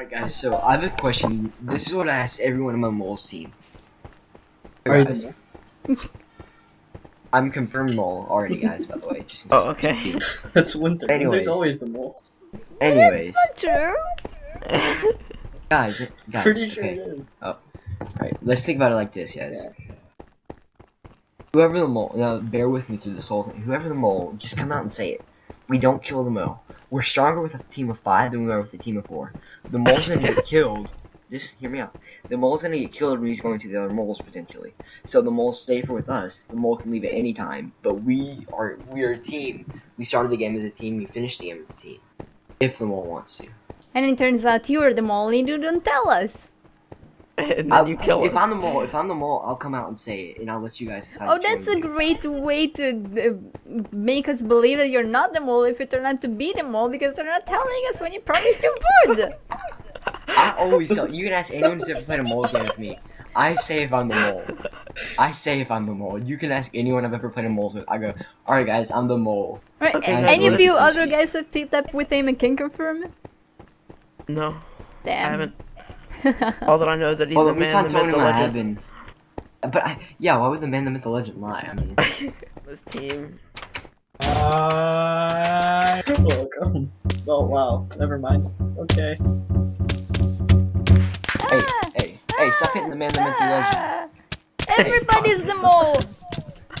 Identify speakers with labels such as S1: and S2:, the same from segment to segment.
S1: Alright guys, so I have a question. This is what I asked everyone in my moles team.
S2: Are you
S1: Guys, I'm confirmed mole already guys, by the way. Just in
S3: Oh, okay.
S2: That's winter.
S1: Anyways.
S2: Winter's always the mole.
S1: Anyways,
S4: That's not true.
S1: guys, guys,
S2: Pretty sure
S1: okay.
S2: it is.
S1: Oh, alright, let's think about it like this, guys. Yeah. Whoever the mole, now bear with me through this whole thing. Whoever the mole, just come out and say it. We don't kill the mole. We're stronger with a team of five than we are with a team of four. The mole's gonna get killed. Just hear me out. The mole's gonna get killed when he's going to the other moles potentially. So the mole's safer with us. The mole can leave at any time. But we are we are a team. We started the game as a team. We finished the game as a team. If the mole wants to.
S4: And it turns out you're the mole and you don't tell us.
S3: and then
S1: I'll-
S3: you kill
S1: if
S3: us.
S1: I'm the mole, if I'm the mole, I'll come out and say it, and I'll let you guys decide.
S4: Oh, that's a great way to uh, make us believe that you're not the mole if you turn out to be the mole because they're not telling us when you promised you would.
S1: I always tell you can ask anyone who's ever played a mole game with me. I say if I'm the mole. I say if I'm the mole. You can ask anyone I've ever played a mole with. I go, alright guys, I'm the mole.
S4: Right,
S3: Okay,
S4: any of you other guys have teamed up with him and can confirm?
S3: No, I
S4: Damn.
S3: haven't. All that I know is that he's
S1: well,
S3: a man,
S1: can't
S3: the myth, the
S1: anyone I have
S3: legend.
S1: been. But I, yeah, why would the man, the myth, the legend lie? I mean,
S3: This team.
S2: Uh, welcome. Oh wow. Never mind. Okay.
S1: hey, hey, hey, stop hitting the man, the myth, the legend.
S4: Ah, Everybody's the mole.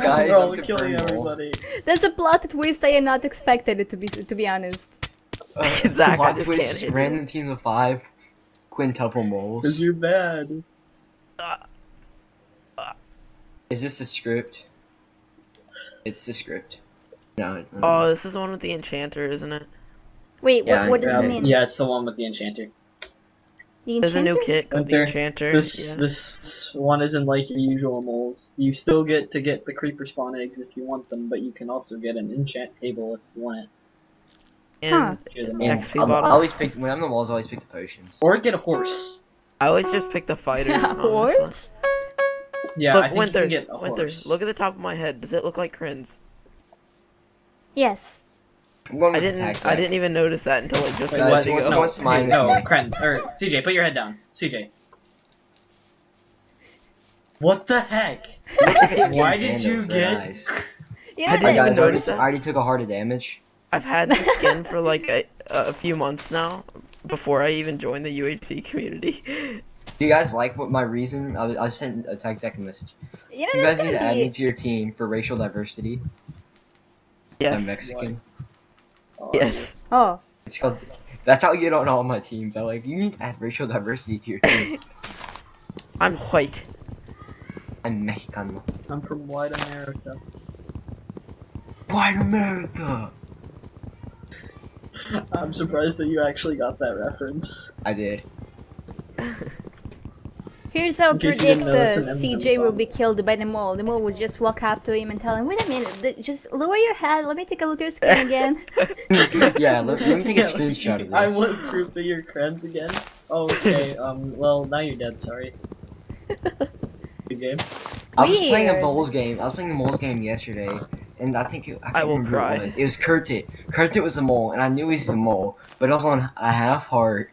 S1: Guys,
S2: We're all
S1: I'm
S2: killing
S1: confirmed mole.
S2: everybody.
S4: That's a plot twist I had not expected it to be to be honest.
S1: Uh,
S3: Zach, I
S1: plot
S3: just
S1: twist,
S3: can't.
S1: Random teams of five, quintuple moles.
S2: Cause
S1: moles.
S2: you're bad.
S1: Is this the script? It's the script. No. it-
S3: Oh, this is the one with the enchanter, isn't it?
S4: Wait,
S1: Yeah,
S4: what, what does
S2: yeah,
S4: it mean?
S2: yeah, it's the one with the enchanter.
S4: The
S3: There's a new kit called the enchanter.
S2: This
S3: yeah.
S2: this one isn't like your usual moles. You still get to get the creeper spawn eggs if you want them, but you can also get an enchant table if you want it.
S3: And
S4: Huh.
S2: If you're the
S1: And.
S3: XP
S1: I'm- I always pick when I'm the walls. I always pick the potions.
S2: Or get a horse.
S3: I always just pick the fighter.
S4: A
S3: honestly.
S4: horse?
S2: Yeah,
S3: Look,
S2: I think
S3: Winter,
S2: you can get a
S3: Winter,
S2: horse.
S3: look at the top of my head. Does it look like Kren's?
S4: Yes.
S1: I'm going
S3: I
S1: with
S3: didn't. I didn't even notice that until like just
S2: Wait,
S3: a
S1: Guys,
S3: minute
S2: what?
S1: what's-
S3: ago.
S1: what's
S2: no,
S1: mine
S2: no,
S1: with?
S2: Kren, or CJ, put your head down. CJ. What the heck?
S1: Looks like a skin
S2: Why did you get-
S1: eyes.
S4: You
S3: I didn't
S1: Hey
S3: even
S1: guys, I already,
S3: notice that.
S1: I already took a heart of damage.
S3: I've had the skin for like a, a few months now, before I even joined the UHC community.
S1: Do you guys like what my reason? I, was- I sent a text second message.
S4: you know
S1: You
S4: that's
S1: guys need to
S4: gonna
S1: add me to your team for racial diversity.
S3: Yes.
S1: I'm Mexican.
S2: Oh,
S3: Yes.
S4: Oh,
S1: It's called. That's how you get on all my teams. I like you need to add racial diversity to your team.
S3: I'm white.
S1: I'm Mexicano.
S2: I'm from White America.
S1: White America.
S2: I'm surprised that you actually got that reference.
S1: I did.
S4: here's how
S2: In case you
S4: predict
S2: didn't know, it's
S4: uh,
S2: an
S4: CJ will be killed by the mole. The mole would just walk up to him and tell him, "Wait a minute, th- just lower your head. Let me take a look at your skin again."
S1: yeah, let, let me take a screenshot of this.
S2: I want proof that you're Kren's again. Oh, okay, um, well, now you're dead, sorry. Good game.
S1: I was playing a
S4: Weird.
S1: Moles game. I was playing the Moles game yesterday, and I think it, I, can't
S3: will
S1: remember who
S3: cry.
S1: It was. it was Kurtit. Kurtit was the mole, and I knew he's a mole, but I was on a half heart,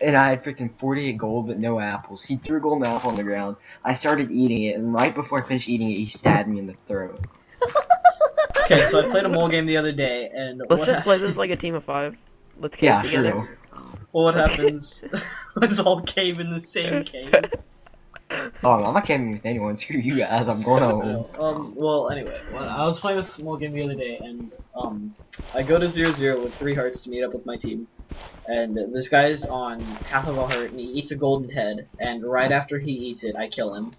S1: and I had freaking 48 gold but no apples. He threw a golden apple on the ground. I started eating it, and right before I finished eating it, he stabbed me in the throat.
S2: Okay, so I played a mole game the other day, and
S3: Let's just play this like a team of five. Let's get
S1: Yeah,
S3: together.
S1: true.
S2: Well, what happens? Let's all cave in the same cave.
S1: Oh, I'm not camping with anyone. Screw you guys. I'm going home.
S2: Um, well, anyway, I was playing this small game the other day, and um, I go to zero zero with three hearts to meet up with my team, and this guy's on half of a heart, and he eats a golden head, and right after he eats it, I kill him,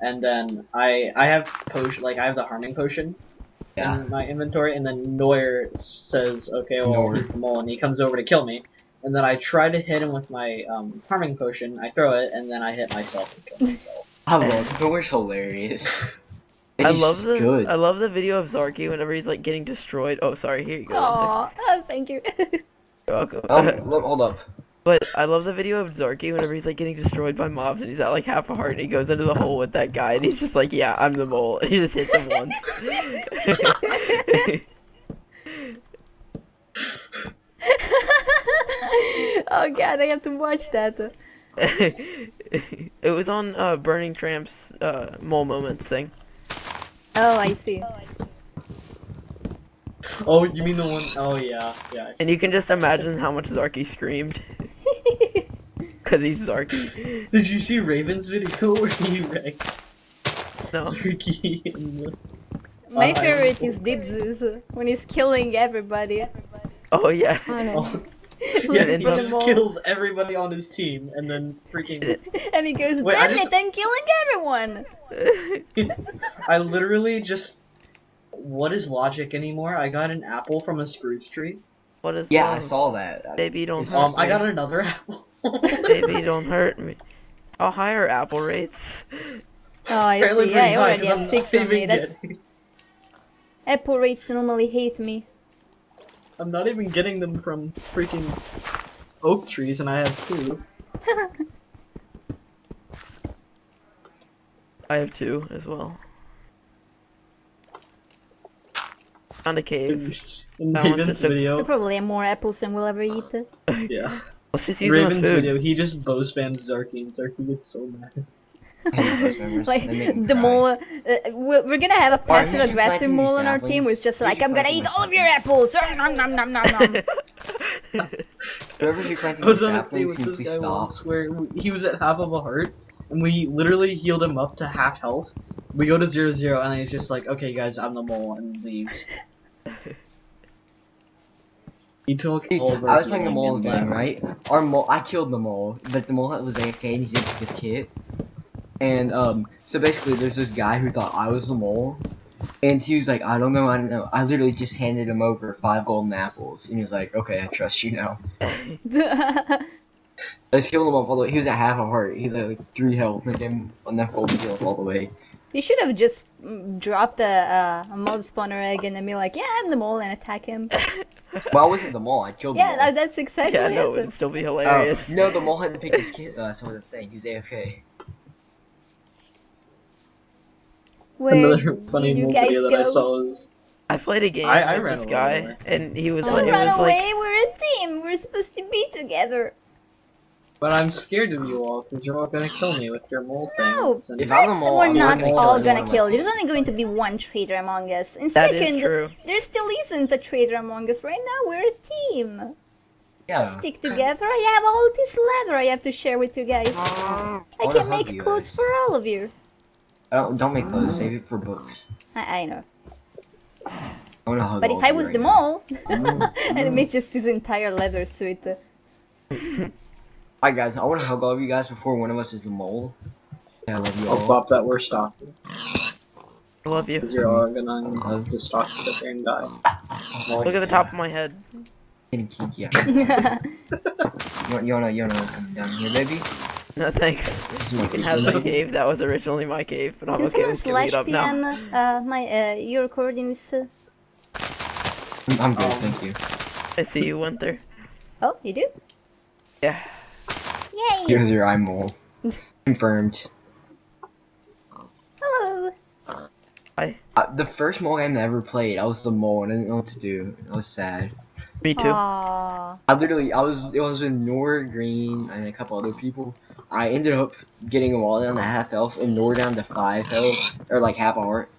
S2: and then I I have potion like I have the harming potion
S1: Yeah.
S2: in my inventory, and then Neuer says, okay, well
S1: Neuer.
S2: he's the mole, and he comes over to kill me. And then I try to hit him with my um, harming potion. I throw it, and then I hit myself and kill myself.
S1: I love Thor's hilarious.
S3: I love the
S1: good.
S3: I love the video of Zarky whenever he's like getting destroyed. Oh, sorry. Here you go. Winter.
S4: Aw, oh, thank you.
S3: You're welcome.
S1: Um, look, hold up.
S3: But I love the video of Zarky whenever he's like getting destroyed by mobs and he's at like half a heart and he goes into the hole with that guy and he's just like, yeah, I'm the mole. And he just hits him once.
S4: Oh god, I have to watch that.
S3: it was on uh, Burning Tramp's uh, mole moments thing.
S4: Oh, I see.
S2: Oh, you mean the one oh yeah, yeah.
S3: And you can just imagine how much Zarky screamed. Cause he's Zarky.
S2: Did you see Raven's video where he wrecked
S3: No.
S2: Zerky in the
S4: My
S2: Uh,
S4: favorite is Dibzus when he's killing everybody.
S3: Oh yeah.
S2: Oh.
S4: Leaving
S2: Yeah, he just kills everybody on his team and then freaking
S4: And he goes,
S2: Wait,
S4: damn
S2: just-
S4: it, I'm killing everyone!
S2: I literally just what is logic anymore? I got an apple from a spruce tree.
S3: what is
S1: Yeah, I saw that.
S3: Baby, don't hurt
S2: Um, I got another apple.
S3: Baby, don't hurt me. I'll are apple rates?
S4: Oh, I
S2: Apparently
S4: see. Yeah, I
S2: pretty high,
S4: have six
S2: not
S4: on me. That's Apple rates normally hate me.
S2: I'm not even getting them from freaking oak trees, and I have two.
S3: I have two as well. Found a cave.
S2: In, in
S3: That was
S2: Raven's
S3: just a-
S4: There probably more apples than we'll ever eat.
S2: yeah.
S3: Let's just use them as
S2: Raven's
S3: food.
S2: video, he just bow spams Zarky, and Zarky gets so mad.
S4: like
S1: They make me
S4: the
S1: cry.
S4: mole, uh, we're, we're gonna have a passive aggressive mole
S1: these
S4: on our team who's just like, I'm gonna eat all of your apples! Nom nom nom nom nom.
S1: Whoever's you planting
S2: I was on a team with this
S1: please
S2: guy
S1: stop?
S2: once where he was at half of a heart, and we literally healed him up to half health. We go to zero zero, and he's just like, "Okay, guys, I'm the mole," and leaves. He took
S1: See,
S2: all of
S1: I was playing the
S2: healing
S1: mole game, right? Our mole, I killed the mole, but the mole was AFK and he didn't pick his kit. And um, so basically, there's this guy who thought I was the mole, and he was like, "I don't know, I don't know." I literally just handed him over five golden apples, and he was like, "Okay, I trust you now." Let's kill him up all the way. He was at half a heart. He's at like three health, and I gave him enough gold to heal up all the way.
S4: you should have just mm, dropped a, uh, a mob spawner egg and then be like, yeah, I'm the mole and attack him.
S1: Well, I wasn't the mole. I killed
S4: yeah,
S1: the
S4: that,
S1: mole.
S4: that's exactly
S3: yeah, no,
S4: it.
S3: it'd still be hilarious.
S1: Oh, no, the mole hadn't picked his kid. Uh, that's what I was saying. He was AFK.
S4: Where
S2: Another funny
S4: did you guys
S2: video that I saw was
S3: I played a game
S2: I- I
S3: with this guy,
S2: anyway.
S3: and he was
S4: Don't
S3: like, it
S4: run
S3: was
S4: away,
S3: like,
S4: we're a team. We're supposed to be together.
S2: But I'm scared of you all because you're all gonna kill me with your mole
S4: No.
S2: things. And
S1: If I'm the
S4: First,
S1: mole,
S4: we're
S1: I'm
S4: not
S1: gonna
S4: all gonna
S1: on my
S4: kill. There's only going to be one traitor among us. And
S3: that
S4: second,
S3: is true.
S4: there still isn't a traitor among us. Right now, we're a team.
S1: Yeah.
S4: Stick together. I have all this leather I have to share with you guys. I
S1: wanna
S4: can make clothes
S1: guys.
S4: for all of you.
S1: Don't, don't make clothes. Oh. Save it for books.
S4: I, I know.
S1: I wanna hug
S4: But if I was
S1: right
S4: the
S1: now.
S4: mole, I'd make just this entire leather suit.
S1: Alright guys, I want to hug all of you guys before one of us is the mole. Yeah, I love you
S2: I'll
S1: all.
S2: flop that we're stalking
S3: I love you.
S2: because you're all gonna just stalk sit there and die.
S3: Look at the top of my head.
S1: Getting kinky. Yeah. You you wanna, you wanna come down here, baby?
S3: No thanks.
S1: This is my
S3: You can have my cave. That was originally my cave, but I'm
S4: Can
S3: okay with giving it
S4: slash
S3: up now.
S4: PM uh, my uh, your recordings? Uh...
S1: I'm, I'm good,
S2: Um,
S1: thank you.
S3: I see you, Winter.
S4: Oh, you do?
S3: Yeah.
S4: Yay!
S1: Here's your eye mole. Confirmed.
S4: Hello.
S1: Uh, the first mole game I ever played, I was the mole and I didn't know what to do. I was sad.
S3: Me too.
S4: Aww.
S1: I literally, I was, it was with Nor Green and a couple other people. I ended up getting them all down to half health and Nor down to five health, or like half a heart.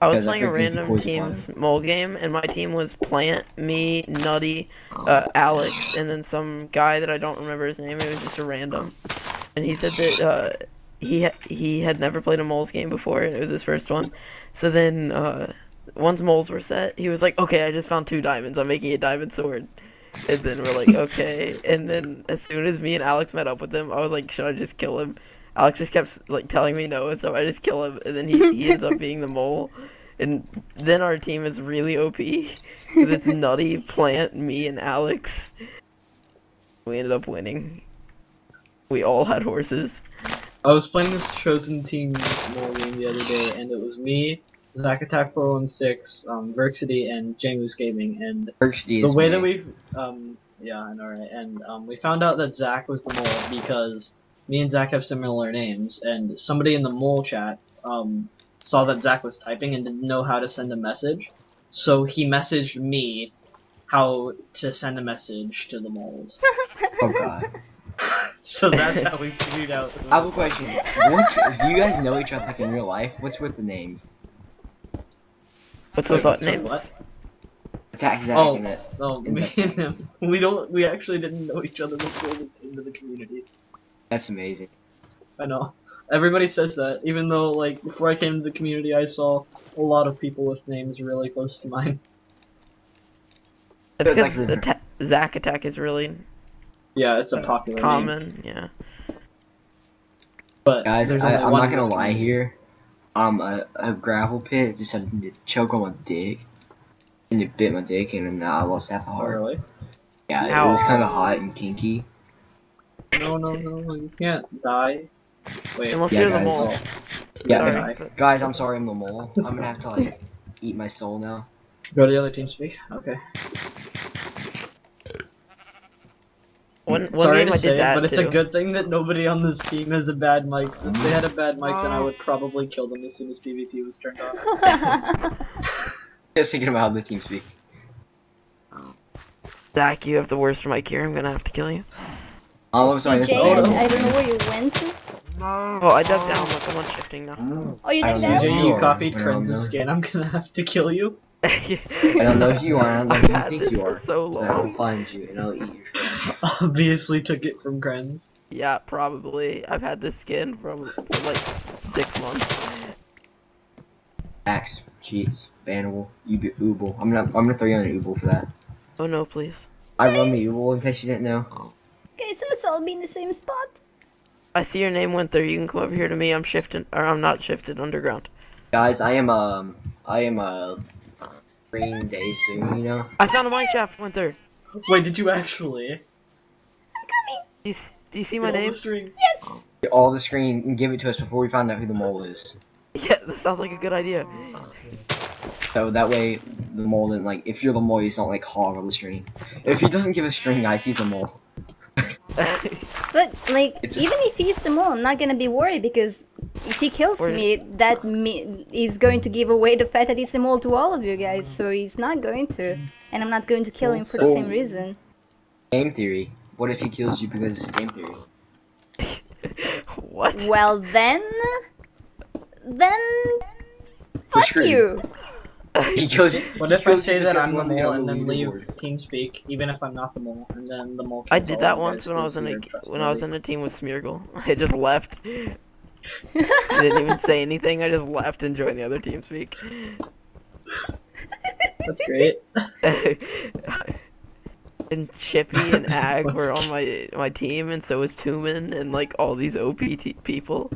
S3: I was playing a random
S1: poison
S3: team's mole game, and my team was Plant, me, Nutty, uh, Alex, and then some guy that I don't remember his name. It was just a random, and he said that uh, he ha- he had never played a moles game before. It was his first one. So then, uh, once moles were set, he was like, "Okay, I just found two diamonds. I'm making a diamond sword." And then we're like, "Okay." And then as soon as me and Alex met up with him, I was like, "Should I just kill him?" Alex just kept like telling me no, so I just kill him, and then he, he ends up being the mole. And then our team is really OP because it's Nutty, Plant, me, and Alex. We ended up winning. We all had horses.
S2: I was playing this chosen team small game the other day, and it was me, Zack Attack 416, um, Verxity, and Jangus Gaming, and
S1: Perksy
S2: the way
S1: me.
S2: that we um yeah I know right and um we found out that Zach was the mole because me and Zach have similar names and somebody in the mole chat um saw that Zach was typing and didn't know how to send a message so he messaged me how to send a message to the moles
S1: Oh god.
S2: So that's how we figured out.
S1: I have a question. Do you guys know each other like in real life? What's with the names?
S3: What's with
S2: Wait,
S3: what
S2: so
S3: names?
S2: what?
S1: Attack Zach
S2: Oh.
S1: and it.
S2: No,
S1: In oh,
S2: me
S1: the-
S2: and him. We don't. We actually didn't know each other before we came to the community.
S1: That's amazing.
S2: I know. Everybody says that, even though like before I came to the community, I saw a lot of people with names really close to mine.
S3: It's
S1: It's like
S3: because
S1: the-
S3: atta- Zack attack is really
S2: Yeah, it's a popular name.
S3: common. Yeah.
S2: But
S1: Guys, I, I'm not gonna lie
S2: name.
S1: here. Um, a, a gravel pit just had to choke on my dick. And it bit my dick, and then I lost half a
S2: Oh,
S1: heart.
S2: really?
S1: Yeah,
S3: Ow.
S1: it was kind of hot and kinky.
S2: No, no, no, you can't die. Wait.
S3: Unless
S1: Yeah,
S3: you're the mole.
S1: Yeah,
S3: Sorry,
S2: Alright.
S1: guys, I'm sorry I'm the mole. I'm gonna have to like eat my soul now.
S2: Go to the other team speak. Okay.
S3: One, one
S2: Sorry
S3: game
S2: to
S3: I
S2: say,
S3: did that
S2: but it's
S3: too.
S2: a good thing that nobody on this team has a bad mic. If they had a bad mic, then I would probably kill them as soon as PvP was turned on.
S1: Just thinking about how the team speak.
S3: Zach, you have the worst mic here. I'm gonna have to kill you.
S1: I'm sorry,
S4: CJ,
S2: Oh, no.
S4: I, I don't know where you went to.
S3: Oh, I dug down. Look, I'm on shifting now.
S4: Oh, you
S1: I
S4: did
S1: don't
S4: that?
S1: know.
S2: CJ, you copied
S1: I
S2: Kren's skin. I'm gonna have to kill you.
S1: I don't know who you are, I don't know
S3: I've
S1: who you think you are.
S3: so
S1: So I'll find you and I'll eat your friend.
S2: Obviously took it from Kren's.
S3: Yeah, probably. I've had this skin from for like six months.
S1: Axe, cheats, bannable, Ubi- Ooble. I'm gonna, I'm gonna throw you on an Ooble for that.
S3: Oh no, please.
S1: I run the
S4: Nice.
S1: Ooble in case you didn't know.
S4: Okay, so let's all be in the same spot.
S3: I see your name went there. You can come over here to me. I'm shifting, or I'm not shifted underground.
S1: Guys, I am um, I am a green days soon, you know.
S3: I found a mine shaft. Went there.
S2: Wait, did you actually?
S4: I'm coming.
S3: Do you, do you see my
S2: Get on
S3: name?
S2: the.
S4: Yes.
S1: Get all the screen and give it to us before we find out who the mole is.
S3: Yeah, that sounds like a good idea.
S1: So that way, the mole didn't like. If you're the mole, he's not like hog on the screen. If he doesn't give a string, guys, he's the mole.
S4: But like,
S1: It's-
S4: even if he's the mole, I'm not gonna be worried because if he kills
S3: Or-
S4: me, that me- is going to give away the fact that he's the mole to all of you guys. So he's not going to, and I'm not going to kill him for the
S1: Oh.
S4: same reason.
S1: Game theory. What if he kills you because it's game theory?
S3: what?
S4: Well then, then, fuck you.
S1: He kills you.
S2: What if I say that I'm the mole and then leave
S1: leaderboard.
S2: TeamSpeak, even if I'm not the mole, and then the mole
S3: I did that once when I was in a when I was in a team with Smeargle. I just left. I didn't even say anything. I just left and joined the other team speak.
S2: That's great.
S3: and Chippy and Ag were on my my team, and so was Tumen and like all these OP t- people.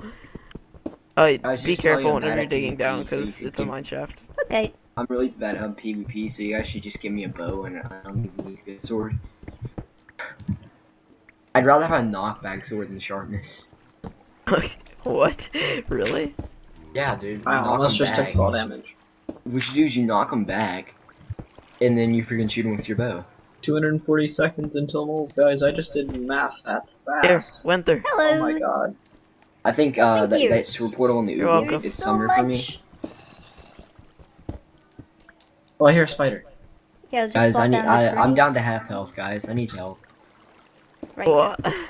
S3: Uh,
S1: Guys,
S3: be
S1: just tell you
S3: careful
S1: I'm
S3: whenever you're digging down because it's a
S1: keep-
S3: mine shaft.
S4: Okay.
S1: I'm really bad at PvP, so you guys should just give me a bow and I don't even need a good sword. I'd rather have a knockback sword than sharpness.
S3: what? Really?
S1: Yeah, dude.
S2: I
S1: knock
S2: almost
S1: 'em
S2: just
S1: back.
S2: took fall damage.
S1: What you do is you knock them back, and then you freaking shoot them with your bow.
S2: 240 seconds until moles, guys. I just did math that
S3: Here,
S2: fast.
S3: went there.
S4: Hello.
S2: Oh my god.
S1: I think uh,
S4: Thank
S1: that,
S4: you.
S1: that sewer portal on the
S3: You're
S1: Uber
S3: welcome.
S4: There's
S1: is
S4: so
S1: summer for me.
S4: Much.
S2: Oh, I hear a spider.
S4: Yeah, just
S1: Guys, I need.
S4: down the
S1: I, I'm down to half health, guys. I need help.
S4: Right.
S3: What?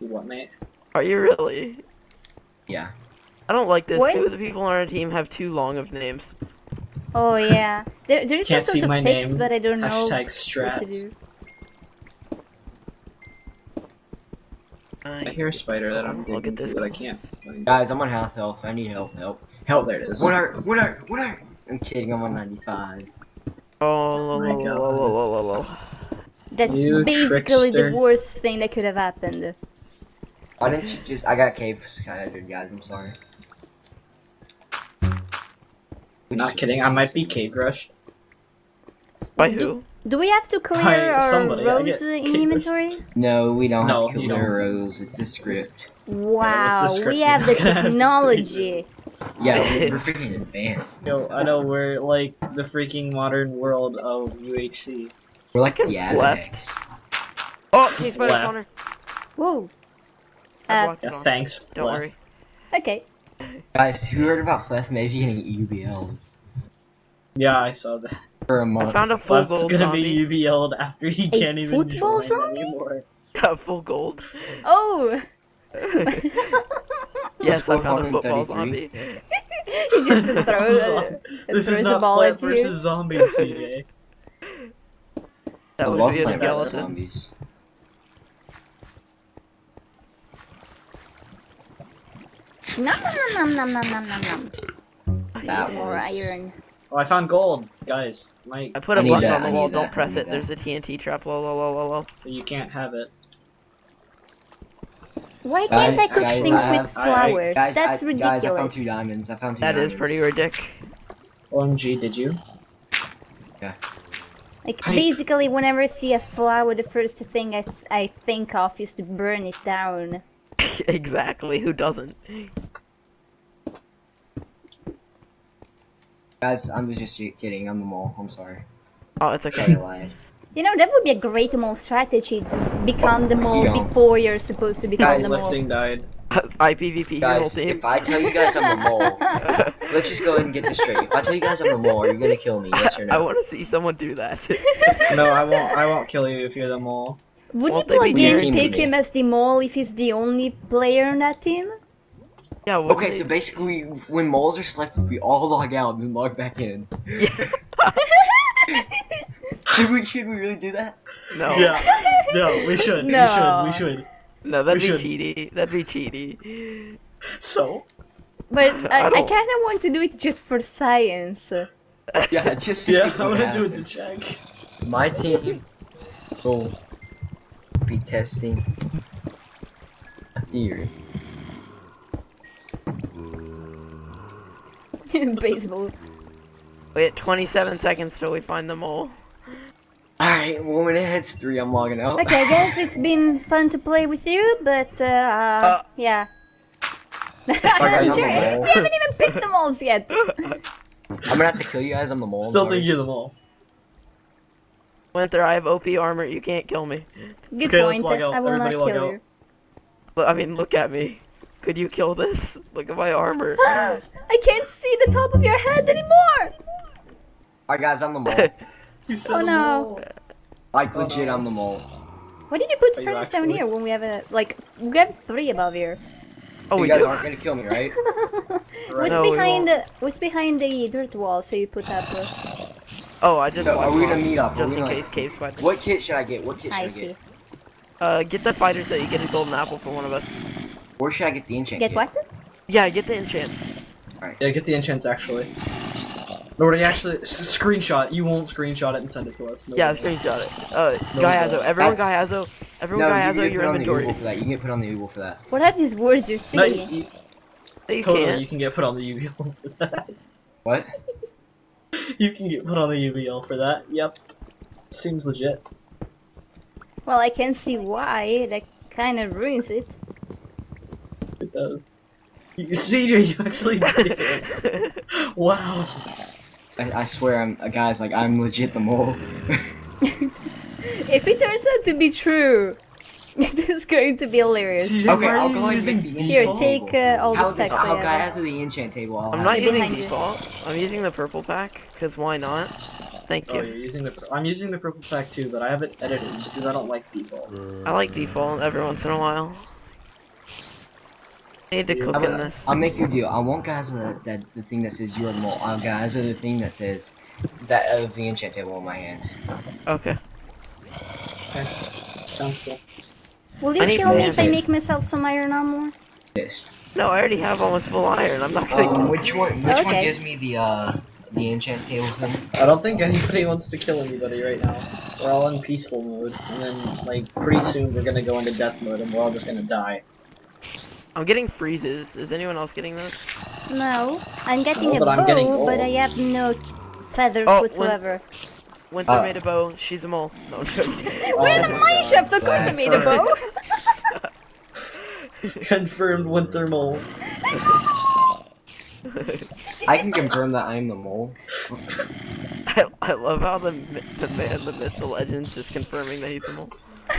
S2: You what, mate?
S3: Are you really?
S1: Yeah.
S3: I don't like this.
S4: What?
S3: Two of the people on our team have too long of names.
S4: Oh yeah. There, there is some
S2: Can't
S4: sort of
S2: my
S4: fix,
S2: name.
S4: but I don't know what to do.
S2: I hear a spider that I'm
S3: Look
S2: digging
S3: at this
S2: but I can't.
S1: Guys, I'm on half health. I need help. Help.
S2: Oh, there it is.
S1: What are? What are? What are? I'm kidding. I'm on 95.
S3: Oh,
S2: my
S3: lo.
S4: That's
S2: You
S4: basically the worst thing that could have happened.
S1: Why didn't you just? I got cave skydived, guys. I'm sorry.
S2: Not kidding. I might be cave rushed.
S3: By who?
S4: Do we have to clear
S2: Hi,
S4: our
S2: somebody, I
S4: rows
S2: get
S4: uh, in inventory?
S1: No, we don't
S2: No,
S1: have to
S2: clear
S1: kill
S2: don't.
S1: arrows. It's a script.
S4: Wow,
S2: script,
S4: we have the
S2: gonna have to
S4: technology.
S1: Yeah, we're, we're freaking advanced.
S2: Yo, I know we're like the freaking modern world of UHC.
S1: We're like the
S3: Fucking left.
S1: Aztecs.
S3: Oh, case spider
S2: Left.
S3: spawner.
S4: Whoa. Uh,
S2: Yeah, thanks.
S3: Don't
S2: Flef.
S3: worry.
S4: Okay.
S1: Guys, who heard about Flef maybe getting UBL?
S2: Yeah, I saw that.
S1: for a
S3: I
S1: month.
S3: I found a full
S2: Buck's
S3: gold
S2: gonna
S3: zombie.
S2: be UBL'd after he
S4: A
S2: can't even
S4: football
S2: join
S4: zombie?
S2: anymore.
S3: Yeah, full gold.
S4: Oh!
S3: yes, I found a football zombie.
S4: he just throws, uh,
S2: this
S4: throws
S2: is
S4: a
S2: not
S4: ball at you.
S2: versus Zombies, CJ.
S3: That
S1: I
S3: was
S1: love
S3: via
S1: playing versus
S3: skeletons.
S1: zombies.
S4: Nom nom nom nom nom nom nom nom.
S1: That
S4: More iron.
S2: Oh, I found gold, guys. My,
S3: I put a
S1: I need
S3: button
S1: that,
S3: on the wall. Don't
S1: that,
S3: press it.
S1: need
S3: There's a TNT trap. Lol, lol, lol, lol, lol.
S2: you can't have it.
S4: Why can't
S1: Guys,
S4: I cook
S1: guys,
S4: things
S1: I
S4: with
S1: have-
S2: I- I-
S4: flowers?
S1: Guys,
S4: That's
S1: I,
S4: ridiculous.
S1: Guys, I found two diamonds. I found two
S3: That
S1: diamonds.
S3: is pretty ridiculous.
S2: OMG, did you? Yeah.
S4: Like
S2: I-
S4: basically, whenever I see a flower, the first thing I th I think of is to burn it down.
S3: exactly. Who doesn't?
S1: Guys, I was just kidding. I'm a mole. I'm sorry.
S3: Oh, it's okay.
S1: I lied.
S4: You know, that would be a great mole strategy to become the mole
S1: Yeah.
S4: before you're supposed to become
S1: Guys,
S4: the mole.
S2: Lifting died.
S3: IPVP your
S1: Guys,
S3: team.
S1: if I tell you guys I'm the mole, let's just go ahead and get this straight. If I tell you guys I'm a mole, you're you gonna kill me? Yes or no?
S3: I
S1: no?
S3: want to see someone do that.
S2: No, I won't. I won't kill you if you're the mole.
S4: Would
S3: Won't
S4: you
S3: they be
S4: plug pick him as the mole if he's the only player on that team?
S3: Yeah. wouldn't
S1: Okay,
S3: they-
S1: so basically, when moles are selected, we all log out and then log back in.
S3: Yeah.
S1: Should we? Should we really do that?
S3: no.
S2: Yeah, no, we should.
S4: No.
S2: We should. We should.
S3: No, that'd
S2: We
S3: be
S2: should.
S3: cheaty. That'd be cheaty.
S2: So,
S4: But I,
S3: I
S4: I, kind of want to do it just for science.
S1: Yeah, just to
S2: yeah, I'm gonna do it to check.
S1: My team will be testing a theory.
S4: Baseball.
S3: Wait, 27 seconds till we find the mole.
S1: Alright, well when it hits three, I'm logging out.
S4: Okay, I guess it's been fun to play with you, but uh,
S3: Uh.
S4: yeah.
S1: I'm
S4: Sure,
S1: a
S4: we haven't even picked the moles yet.
S1: I'm gonna have to kill you guys. I'm the mole.
S2: Still
S1: sorry.
S2: think you're the mole.
S3: Winter, I have OP armor. You can't kill me.
S4: Good
S2: Okay, let's
S4: point.
S2: log out.
S4: I will
S2: Everybody
S4: not
S2: log
S4: kill
S2: out.
S4: you.
S3: Look, I mean, look at me. Could you kill this? Look at my armor.
S4: I can't see the top of your head anymore.
S1: Alright, guys, I'm the mole.
S2: You said
S4: Oh, no.
S2: mole.
S1: Like legit. I'm the mole.
S4: Why did you put
S2: Are you
S4: furnace down here when we have a like we have three above here?
S3: Oh,
S1: you
S3: we
S1: guys
S3: do.
S1: aren't gonna kill me, right?
S4: what's
S3: No,
S4: behind the what's behind the dirt wall? So you put that. Uh,
S3: Oh, I just
S1: So, are we gonna meet up?
S3: Just in
S1: gonna-
S3: case cave spider.
S1: What kit should I get? What kit should I,
S4: I see.
S1: get?
S3: Uh, get the fighter so you get a golden apple for one of us.
S1: Where should I get the enchant
S4: Get
S1: kit?
S4: what?
S3: Yeah, get the enchants.
S2: Yeah, get the enchants actually. Nobody actually screenshot. You won't screenshot it and send it to us. No
S3: Yeah,
S2: way.
S3: screenshot it. Uh,
S2: No,
S3: Gyazo.
S2: no.
S3: Everyone
S1: That's-
S3: Gyazo. Everyone
S1: No, you
S3: Gyazo
S1: can get
S3: your
S1: put on the Google for that. You can get put on the Google for that.
S4: What are these words you're
S2: No,
S4: saying?
S2: you,
S3: No, you
S2: totally,
S3: can't.
S2: you can get put on the UBL for that.
S1: What?
S2: You can get put on the UBL for that. Yep. Seems legit.
S4: Well, I can see why. That kind of ruins it.
S2: It does. You see, you actually did it. Wow.
S1: I, I swear, I'm uh, guys. Like I'm legit the mole.
S4: If it turns out to be true, it is going to be hilarious.
S2: CJ,
S1: Okay, I'll
S2: you
S1: go ahead and
S2: using
S1: make
S4: Here, take uh, all the
S1: How,
S4: stacks
S1: how
S4: I
S1: guy
S4: have.
S1: has the enchant table? I'll
S3: I'm not using
S4: Behind you.
S3: default. I'm using the purple pack, because why not? Thank
S2: Oh,
S3: you.
S2: you're using the. I'm using the purple pack too, but I haven't edited because I don't like default.
S3: I like default every once in a while. Need to cook
S1: I'm
S3: in
S1: gonna-
S3: this.
S1: I'll make you a deal. I want guys with that, that the thing that says you're the mole. I'll guys with the thing that says that uh, the enchant table in my hand.
S3: Okay.
S2: Sounds cool.
S4: Will you
S3: I
S4: kill me if I make myself some iron armor?
S1: This.
S3: No, I already have almost full iron. I'm not gonna.
S1: Um, which one? Which one gives me the uh the enchant table thing?
S2: I don't think anybody wants to kill anybody right now. We're all in peaceful mode, and then like pretty soon we're gonna go into death mode, and we're all just gonna die.
S3: I'm getting freezes. Is anyone else getting those?
S4: No, I'm getting
S2: Oh,
S4: a
S2: but I'm
S4: bow,
S2: getting
S4: but. I have no feathers
S3: Oh, when-
S4: whatsoever.
S3: Winter
S1: Uh.
S3: made a bow. She's a mole. No,
S4: We're the
S2: my
S4: mine shaft, of course I made a bow.
S2: Confirmed winter mole.
S1: I can confirm that I am the mole.
S3: I, I love how the the man, the myth, the legend's just confirming that he's a mole.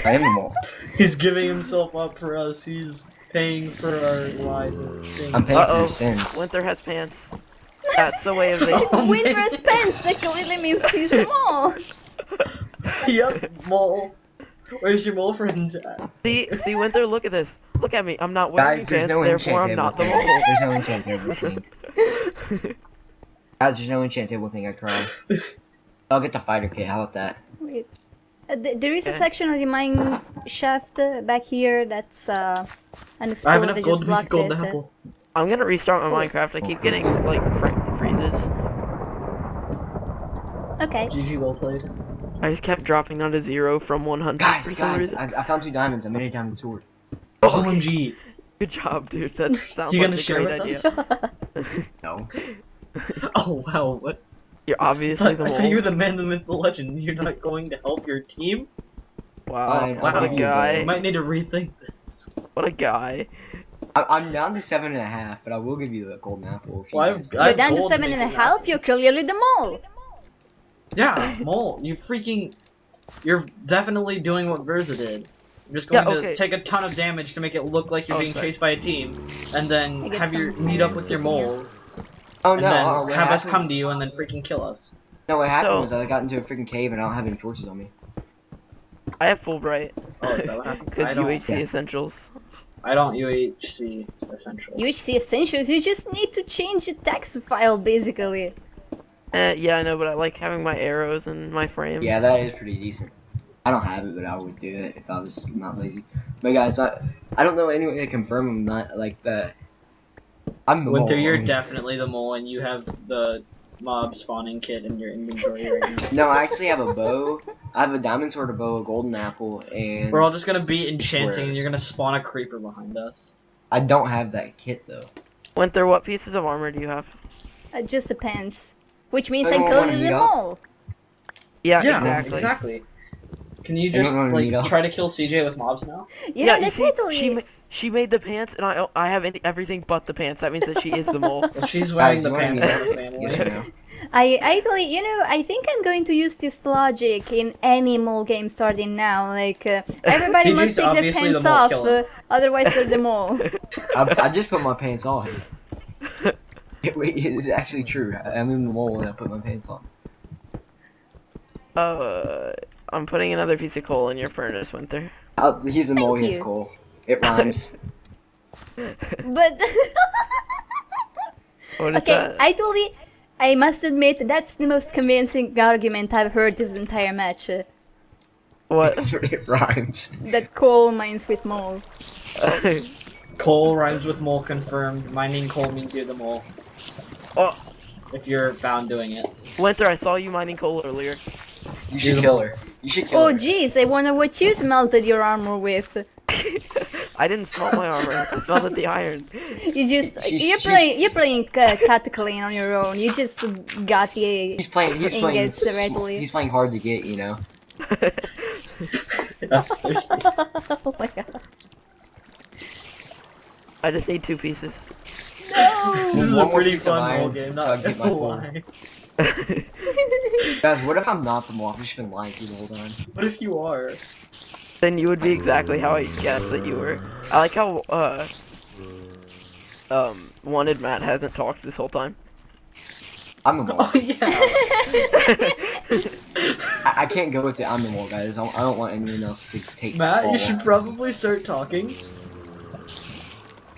S1: I am the mole.
S2: He's giving himself up for us. He's paying for our lies and sins.
S1: I'm paying
S3: Uh-oh.
S1: for your sins.
S3: Winter has pants. That's the way of the.
S2: Oh,
S4: Winter
S2: man.
S4: Spence, that clearly means she's small.
S2: yep, mole. Where's your mole friend at?
S3: See, see, Winter, look at this. Look at me. I'm not wearing
S1: Guys, there's
S3: pants,
S1: no
S3: therefore I'm
S1: enchant
S3: not the mole.
S1: There's no enchant table thing. Guys, there's no enchant table thing. I cry. I'll get the fighter kit. How about that?
S4: Wait. Uh, th- there is a
S3: Okay.
S4: section of the mine shaft uh, back here that's uh,
S2: I have
S4: unexplored.
S2: enough
S4: They
S2: gold
S4: just
S2: to make a golden
S4: uh,
S2: apple.
S3: I'm gonna restart my Minecraft. I keep getting like fr- freezes.
S4: Okay.
S2: GG, well played.
S3: I just kept dropping down to zero from 100
S1: Guys,
S3: for some
S1: guys,
S3: reason.
S1: I, I found two diamonds. I made a diamond sword.
S2: OMG.
S3: Good job, dude. That sounds
S2: You
S3: like a great idea.
S1: No.
S2: Oh wow, what?
S3: You're
S2: I
S3: obviously the
S2: thought you were
S3: mole.
S2: the man, the myth, the legend. You're not going to help your team?
S3: Wow,
S1: Fine,
S3: what
S2: I'll
S3: a
S2: give you
S1: gold.
S3: guy.
S2: You might need to rethink this.
S3: What a guy.
S1: I, I'm down to seven and a half, but I will give you the golden apple. If you
S2: Well,
S1: guys-
S2: I've-
S4: You're down to
S2: gold
S4: seven and a
S2: making
S4: half. You're clearly the mole.
S2: Yeah, mole. You freaking. You're definitely doing what Verza did. You're just
S3: Yeah,
S2: going
S3: okay.
S2: to take a ton of damage to make it look like you're
S3: Oh,
S2: being
S3: sorry.
S2: chased by a team, and then have your meet up with your
S4: in here.
S2: mole,
S1: oh
S2: and
S1: no!
S2: then
S1: uh, what
S2: have us come to you and then freaking kill us.
S1: No, what happened
S3: So-
S1: was I got into a freaking cave and I don't have any torches on me.
S3: I have Fullbright.
S2: Oh, is that what happened?
S3: Because
S2: don't-
S3: UHC
S1: Yeah.
S3: Essentials.
S2: I don't UHC essential.
S4: UHC essentials. You just need to change the text file, basically.
S3: Eh, yeah, I know, but I like having my arrows and my frames.
S1: Yeah, that is pretty decent. I don't have it, but I would do it if I was not lazy. But guys, I I don't know any way to confirm I'm not like that. I'm the
S2: Winter,
S1: mole.
S2: you're definitely the mole, and you have the mob spawning kit in your inventory right now.
S1: No, I actually have a bow. I have a diamond sword, a bow, a golden apple, and
S2: We're all just gonna be enchanting,
S1: Where?
S2: and you're gonna spawn a creeper behind us.
S1: I don't have that kit though.
S3: Winter, what pieces of armor do you have?
S4: Uh, just depends. Which means
S1: I
S4: I'm
S1: don't wanna
S4: the mole.
S3: Yeah,
S2: yeah,
S3: exactly.
S2: exactly. Can you just
S1: wanna meet
S2: like try to kill CJ with mobs now?
S4: Yeah,
S3: you
S4: that's
S3: see,
S4: totally.
S3: she ma- she made the pants, and I I have any, everything but the pants. That means that she is the mole.
S2: Well, she's wearing the pants
S1: meet
S2: of the
S1: up?
S2: family.
S1: Yes or no?
S4: I actually, you know, I think I'm going to use this logic in any mole game starting now. Like, uh, everybody must take their
S2: obviously the
S4: pants off, uh, otherwise they're the mole.
S1: I, I just put my pants on. It, wait, it's actually true. I- I'm in the mole and I put my pants on.
S3: Uh, I'm putting another piece of coal in your furnace, Winter.
S1: Uh, he's a mole.
S4: he's
S1: He coal. It rhymes.
S4: but
S3: What is
S4: okay,
S3: that?
S4: I totally, I must admit that's the most convincing argument I've heard this entire match.
S3: What?
S1: it rhymes.
S4: that coal mines with mole.
S2: Coal rhymes with mole confirmed. Mining coal means you're the mole.
S3: Oh.
S2: If you're found doing it.
S3: Winter, I saw you mining coal earlier.
S1: You should kill her. You should kill
S4: Oh
S1: her.
S4: jeez, I wonder what you smelted your armor with.
S3: I didn't smelt my armor. I smelled the iron.
S4: You just
S1: She's-
S4: you're
S1: she's-
S4: playing you're playing uh, Cataclyn on your own. You just got the
S1: He's playing. He's playing.
S4: Ingots
S1: sm-
S4: directly.
S1: He's playing hard to get. You know.
S4: Oh my god.
S3: I just need two pieces. No!
S2: This is a
S1: One
S2: pretty fun
S1: iron
S2: mole game,
S1: so
S2: not
S1: get my
S2: gonna lie.
S1: Guys, what if I'm not the mole? I've just been lying through the whole time.
S2: What if you are?
S3: Then you would be exactly how I guessed that you were. I like how uh um wanted Matt hasn't talked this whole time.
S1: I'm the mole.
S2: Oh yeah.
S1: I, I can't go with it. I'm the mole, guys. I, don't- I don't want anyone else to take.
S2: Matt,
S1: all
S2: you should probably start talking.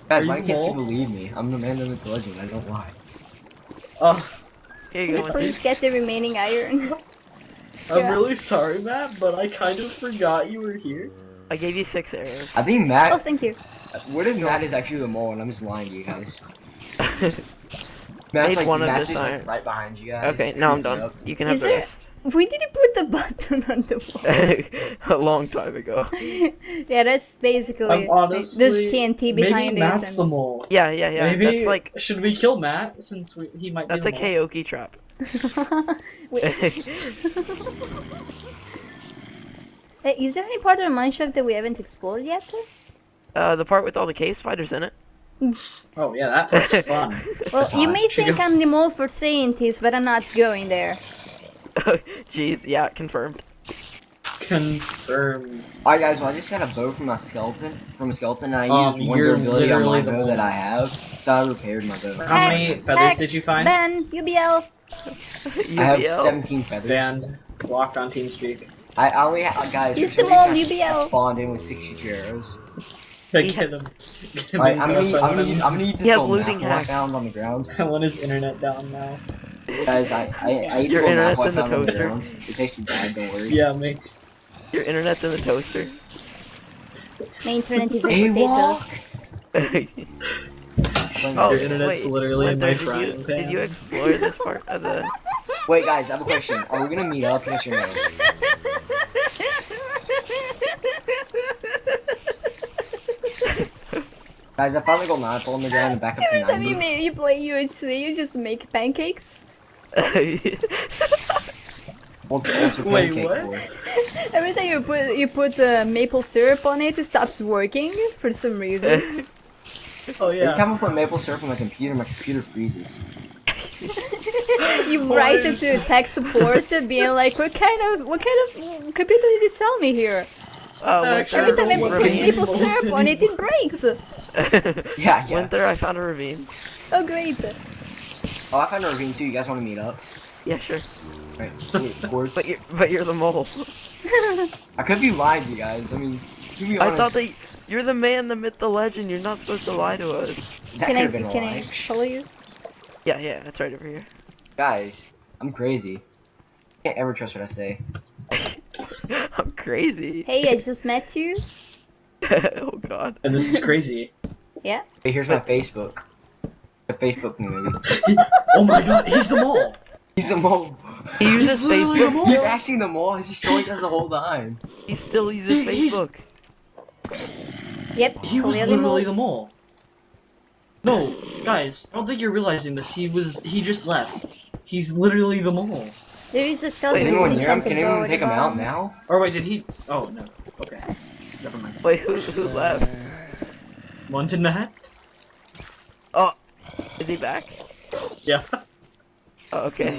S1: Guys,
S2: Are
S1: why
S2: you
S1: can't
S2: mole?
S1: you believe me? I'm the man of the legend. I don't lie.
S2: Oh,
S3: Here you go,
S4: please get the remaining iron?
S2: I'm
S4: Yeah.
S2: really sorry, Matt, but I kind of forgot you were here.
S3: I gave you six arrows.
S1: I think Matt.
S4: oh, thank you.
S1: What if Matt is actually the mole and I'm just lying to you guys? Matt's like,
S3: one of
S1: Matt's
S3: this
S1: just
S3: iron.
S1: like right behind you guys.
S3: okay, now I'm done.
S1: up.
S3: You can have
S4: Is
S3: the
S4: there-
S3: rest.
S4: We didn't put the button on the wall.
S3: a long time ago.
S4: yeah, that's basically
S2: I'm honestly.
S4: this TNT behind
S2: maybe
S4: it.
S2: Matt's
S4: and-
S2: the mole.
S3: Yeah, yeah, yeah.
S2: maybe
S3: That's like
S2: should we kill Matt since we, he might
S3: that's
S2: be
S3: a
S2: the mole?
S3: Kaoki trap.
S4: Wait, Hey, is there any part of the mineshaft that we haven't explored yet?
S3: uh, the part with all the cave spiders in it.
S2: Oh yeah, that part's fun.
S4: Well, you may
S2: Should
S4: think
S2: go-
S4: I'm the mole for saying this, but I'm not going there.
S3: Jeez, yeah, confirmed.
S2: Confirm.
S1: Alright guys, well I just got a bow from a skeleton, from a skeleton, and I
S2: Um,
S1: used one
S2: you're
S1: durability on my bow that. I have, so I repaired my bow.
S2: How many
S4: Hex,
S2: feathers
S4: Hex,
S2: did you find?
S4: Ben, UBL.
S1: I have 17 feathers.
S2: Banned. Blocked on TeamSpeak.
S1: I, I only have, guys,
S4: Use
S1: for
S4: them all, UBL.
S1: spawned in with 62 arrows.
S2: Get him. Get him
S1: Alright,
S2: in
S1: I'm gonna,
S2: close,
S1: I'm gonna,
S2: I
S1: use, I'm gonna use this
S3: He has
S1: little map I found on the ground.
S2: I want his internet down now.
S1: Guys, I, I, I
S3: Your
S1: the little map
S3: internet's in the
S1: found on the
S3: toaster.
S1: ground. It tasted bad, don't worry.
S2: Yeah, me.
S3: Your internet's in the toaster.
S4: My internet is a
S1: Hey,
S4: potato.
S1: walk!
S3: Oh,
S2: Your internet's
S3: wait,
S2: literally in
S3: Winter,
S2: my
S3: did
S2: frying
S3: you,
S2: pan.
S3: Did you explore this part of the?
S1: Wait, guys, I have a question. Are we gonna meet up? Yes or no? Guys, I found the gold apple on the ground and back up to
S4: Every time you
S1: 90.
S4: make you play UHC, you just make pancakes.
S1: What's, what's a
S2: Wait,
S1: pancake
S2: what?
S1: for?
S4: Every time you put you put uh, maple syrup on it, it stops working for some reason.
S2: Oh
S1: Every
S2: yeah.
S1: time I put maple syrup on my computer, my computer freezes.
S4: you write it to tech support, being like, "What kind of what kind of computer did you sell me here?"
S3: Oh,
S2: Actually,
S4: Every time I put maple syrup on it, it breaks.
S1: Yeah, yeah.
S3: Winter, I found a ravine.
S4: Oh great!
S1: Oh, I found a ravine too. You guys want to meet up?
S3: Yeah, sure.
S1: Right. Wait,
S3: But you're but you're the mole.
S1: I could be lying to you guys. I mean, to be
S3: I thought that you're the man, the myth, the legend. You're not supposed to lie to us.
S1: that
S4: Can I
S1: have been
S4: can
S1: lie.
S4: I follow you?
S3: Yeah, yeah, that's right over here.
S1: Guys, I'm crazy. Can't ever trust what I say.
S3: I'm crazy.
S4: Hey, I just met you.
S3: oh God.
S2: And this is crazy. Yeah.
S1: Hey, here's my Facebook. The Facebook movie.
S2: oh my god, he's the mole.
S1: He's the mole.
S3: He uses
S2: He's literally the
S3: Facebook.
S2: mole.
S1: He's actually the mole. He's destroying us the whole time.
S3: He still uses
S2: He-
S3: Facebook.
S4: Yep,
S2: He was
S4: clearly
S2: literally
S4: mole.
S2: the mole. No, guys, I don't think you're realizing this. He was he just left. He's literally the mole.
S4: There is a
S1: Is
S4: skeleton
S1: anyone
S4: with
S1: near him? Can anyone take
S4: the
S1: him out now?
S2: Or wait, did he? Oh no. Okay. Never mind.
S3: Wait, who who left?
S2: Wanted Matt?
S3: Oh, is he back?
S2: Yeah.
S3: Oh, okay.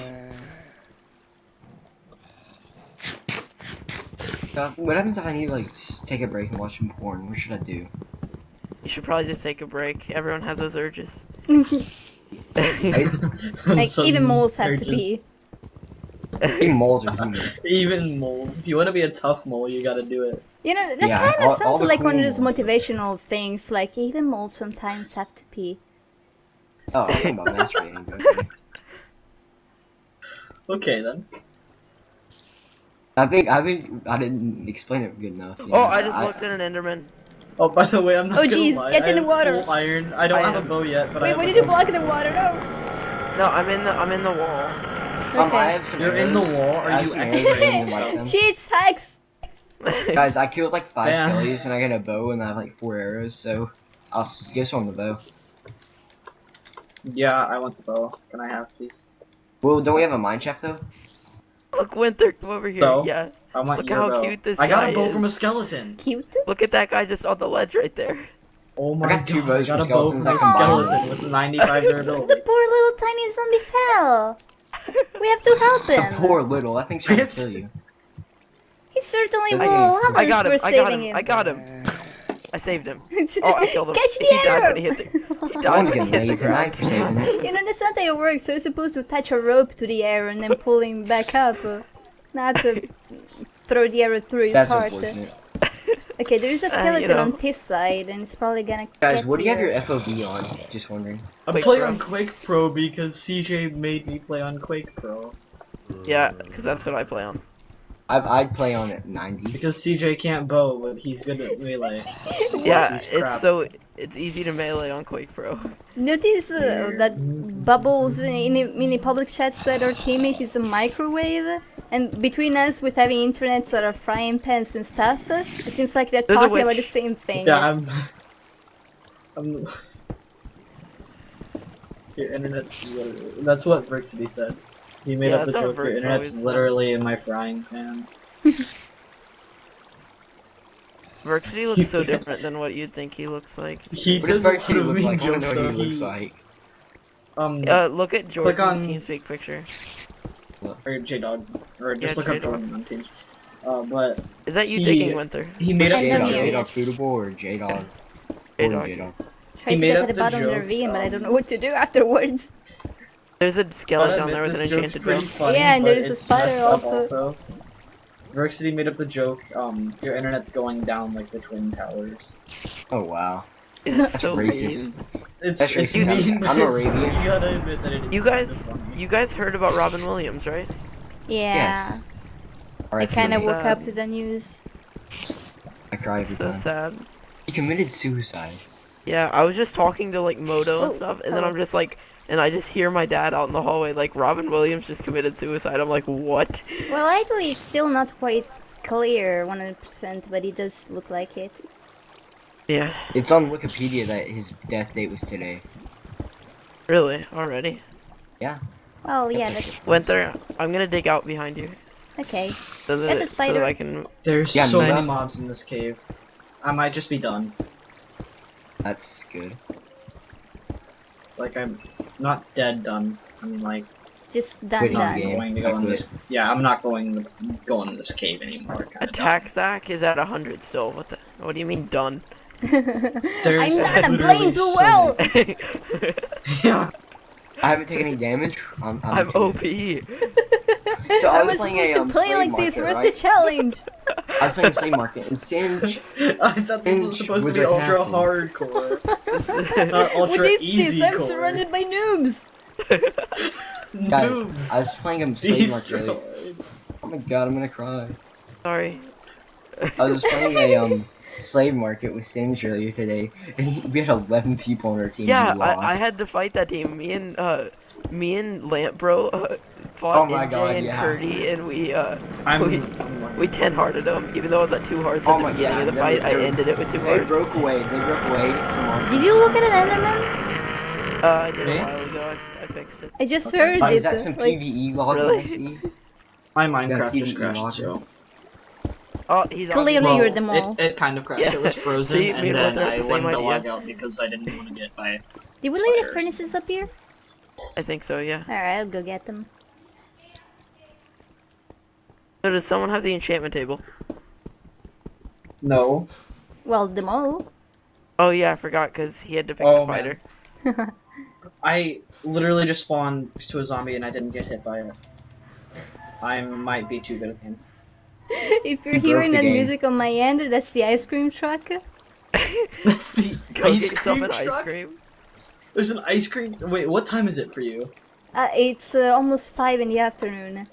S1: Uh, what happens if I need to like take a break and watch some porn? What should I do?
S3: You should probably just take a break. Everyone has those urges.
S4: like
S2: Some
S4: even moles have to
S2: urges.
S4: be.
S1: Even moles are human.
S2: Even moles. If you want to be a tough mole, you gotta do it.
S4: You know, that
S1: Yeah,
S4: kind of sounds
S1: all the
S4: like one of
S1: cool
S4: those
S1: moles.
S4: motivational things. Like even moles sometimes have to pee.
S1: Oh, I was thinking about masturbating. okay.
S2: Okay then.
S1: I think I think I didn't explain it good enough.
S3: Oh,
S1: know,
S3: I just looked at an Enderman.
S2: Oh, by the way, I'm not
S4: Oh,
S2: gonna
S4: jeez, get in the water.
S2: full iron. I don't
S3: I
S2: have
S3: am.
S2: a bow yet, but I
S4: Wait,
S2: have
S4: what
S2: a
S4: did you block in the water? No.
S3: No, I'm in the I'm in the wall.
S1: Um,
S4: Okay.
S1: I have some
S2: You're in the wall. Are
S1: I have
S2: you
S1: some
S2: actually
S1: arrows
S2: in the
S1: like
S2: wall?
S1: them.
S4: Cheats, hacks.
S1: Guys, I killed like five
S2: Yeah.
S1: skellies and I got a bow and I have like four arrows, so I'll s- give someone the bow.
S2: Yeah, I want the bow. Can I have please?
S1: Well, don't we have a mine shaft though?
S3: Look, Winter, come over here.
S2: So?
S3: Yeah.
S2: I want
S3: Look how
S2: bow.
S3: cute this guy is.
S2: I got a bow
S3: is.
S2: from a skeleton.
S4: Cute.
S3: Look at that guy just on the ledge right there.
S2: Oh my
S1: got two
S2: god!
S1: bows
S2: I got
S1: from
S2: a bow from
S1: skeletons
S2: a
S1: I combined
S2: skeleton with 95
S4: The poor little tiny zombie fell. We have to help
S1: The
S4: him.
S1: poor little, I think trying to
S2: It's-
S1: kill you.
S4: He certainly
S1: I-
S4: will. Have
S3: I got him. I got him. I got him. I saved him. Oh, I killed him.
S4: Catch the
S3: he died when he hit the. He died when he hit the ground.
S1: for saving it.
S4: You know, that's not how it works. So you're supposed to attach a rope to the arrow and then pull him back up. Not to throw the arrow through his
S1: That's
S4: heart. Okay, there is a
S3: Uh, you
S4: skeleton
S3: know.
S4: on this side, and it's probably gonna
S1: Guys,
S4: get
S1: what do you have your FOV on? Just wondering.
S2: I'm
S3: Wait,
S2: playing
S3: bro.
S2: on Quake Pro because CJ made me play on Quake Pro.
S3: Yeah, because that's what I play on.
S1: I, I'd play on at 90.
S2: Because CJ can't bow, but he's good at melee.
S3: Yeah,
S2: Piece of crap.
S3: it's so it's easy to melee on Quake Pro.
S4: Notice uh, that bubbles in the, in the public chat said our teammate is a microwave, and between us with having internets that are frying pans and stuff, it seems like they're
S3: There's
S4: talking about the same thing.
S2: Yeah, I'm. I'm. Your internet's. That's what Verxity said. He made
S3: Yeah,
S2: up the joke. Your internet's
S3: always
S2: literally in my frying pan.
S3: Verxity looks so different than what you'd think he looks like.
S2: He
S1: What does
S2: says a lot
S1: Berkshire
S2: of
S1: look
S2: mean
S1: like? I wanna know
S2: jokes,
S1: what
S2: though.
S1: he looks like.
S2: Um,
S3: Uh, look at Jordan's
S2: on-
S3: TeamSpeak picture.
S2: or J Dog, or just
S3: Yeah,
S2: look up
S3: J-Dog.
S2: Jordan on Teams. Uh, but
S3: Is that you
S2: He-
S3: digging, Winter?
S2: he made up
S4: I
S1: J
S4: know
S1: Dog,
S4: you,
S1: J Dog
S4: yes.
S1: suitable or J Dog?
S3: J-Dog.
S1: J Dog.
S4: Tried to
S2: made
S4: get
S2: up
S4: to the
S2: the
S4: bottom of the
S2: joke,
S4: ravine, but I
S2: um,
S4: don't know what to do afterwards.
S3: There's a skeleton down there with
S2: admit,
S3: an
S2: this joke's
S3: enchanted
S2: pretty funny,
S4: Yeah, and there's a spider
S2: also. up
S4: also.
S2: Verxity made up the joke, um, your internet's going down like the Twin Towers.
S1: Oh wow.
S3: It's so
S1: racist.
S3: mean.
S2: It's,
S1: That's
S2: it's
S1: racist.
S2: mean,
S1: I'm- I'm Arabian.
S2: You gotta admit that it is
S3: You
S2: kinda
S3: guys,
S2: funny.
S3: you guys heard about Robin Williams, right?
S4: Yeah.
S1: Yes.
S4: I kind of
S3: so
S4: woke
S3: sad.
S4: up to the news.
S1: I cry every
S3: So
S1: time.
S3: sad.
S1: He committed suicide.
S3: Yeah, I was just talking to like Moto and
S4: Oh,
S3: stuff, and then
S4: oh.
S3: I'm just like, and I just hear my dad out in the hallway like Robin Williams just committed suicide. I'm like, what?
S4: Well, actually, it's still not quite clear 100%, but it does look like it.
S3: Yeah,
S1: It's on Wikipedia that his death date was today.
S3: really, already. Yeah.
S4: Well, yeah, that's
S3: Winter, I'm gonna dig out behind you
S4: okay.
S3: so that,
S4: Get the
S3: so
S4: spider.
S3: that I can.
S2: There's
S1: Yeah,
S2: so
S1: nice.
S2: many mobs in this cave. I might just be done.
S1: That's good.
S2: Like I'm not dead done. I'm like
S4: Just done,
S1: Quitting
S4: done.
S2: going to go in this. Yeah, I'm not going going in this cave anymore. Kinda
S3: Attack Zach is at hundred still. What the? What do you mean done?
S4: I'm not, I'm playing too well!
S2: Yeah.
S1: I haven't taken any damage. I'm, I'm,
S3: I'm OP.
S1: So I
S4: I
S1: was
S4: was
S1: playing
S4: supposed
S1: a,
S4: to
S1: um,
S4: play
S1: slave
S4: like this,
S1: market,
S4: where's
S1: right?
S4: the challenge?
S1: I was playing Slave Market and Singe.
S2: I thought this was
S1: Inch
S2: supposed to be ultra
S1: captain.
S2: hardcore, not ultra
S4: what is
S2: easy
S4: this? I'm
S2: core.
S4: surrounded by noobs!
S1: Guys,
S2: Noobs.
S1: I was playing a Slave Market. Oh my god, I'm gonna cry.
S3: Sorry.
S1: I was playing a um slave market with Singe earlier today, and we had 11 people on our team.
S3: Yeah,
S1: and we lost.
S3: I, I had to fight that team. Me and uh, me and Lamp Bro uh, fought
S1: Oh my
S3: NJ
S1: God,
S3: and
S1: yeah.
S3: Curdy, and we uh
S2: I'm.
S3: We- we ten hearted them. Even though I was at two hearts
S1: Oh
S3: at the beginning
S1: God,
S3: of the fight,
S1: were-
S3: I ended it with two
S1: They
S3: hearts.
S1: broke away. They broke away. Come on.
S4: Did you look at an Enderman?
S3: Uh, I did
S2: Me?
S3: a while ago. I, I fixed it.
S4: I just
S2: Okay.
S4: heard
S1: Oh,
S4: it.
S1: is that some
S4: like,
S1: PVE log
S3: Really?
S1: I see?
S2: My Minecraft
S1: keep
S2: just
S1: it
S2: crashed.
S1: locked.
S2: So.
S3: Oh, he's
S4: Clearly
S3: obviously-
S4: you're the mole.
S2: It, it kind of crashed.
S3: Yeah.
S2: It was frozen,
S3: See,
S2: and
S3: and
S2: then
S3: Walter
S2: I
S3: the same
S2: wanted to
S3: idea.
S2: log out because I didn't want to get by.
S4: Did we leave the furnaces up here?
S3: I think so. Yeah.
S4: Alright, I'll go get them.
S3: So does someone have the enchantment table?
S2: No.
S4: Well, the mole.
S3: Oh yeah, I forgot because he had to pick
S2: Oh,
S3: the fighter.
S2: I literally just spawned to a zombie and I didn't get hit by it. I might be too good at him.
S4: if you're
S1: You
S4: hearing
S1: the
S4: that
S1: game.
S4: music on my end, that's the ice cream truck.
S2: Ice cream
S3: an ice
S2: truck?
S3: cream.
S2: There's an ice cream. Wait, what time is it for you?
S4: Uh, it's uh, almost 5 in the afternoon.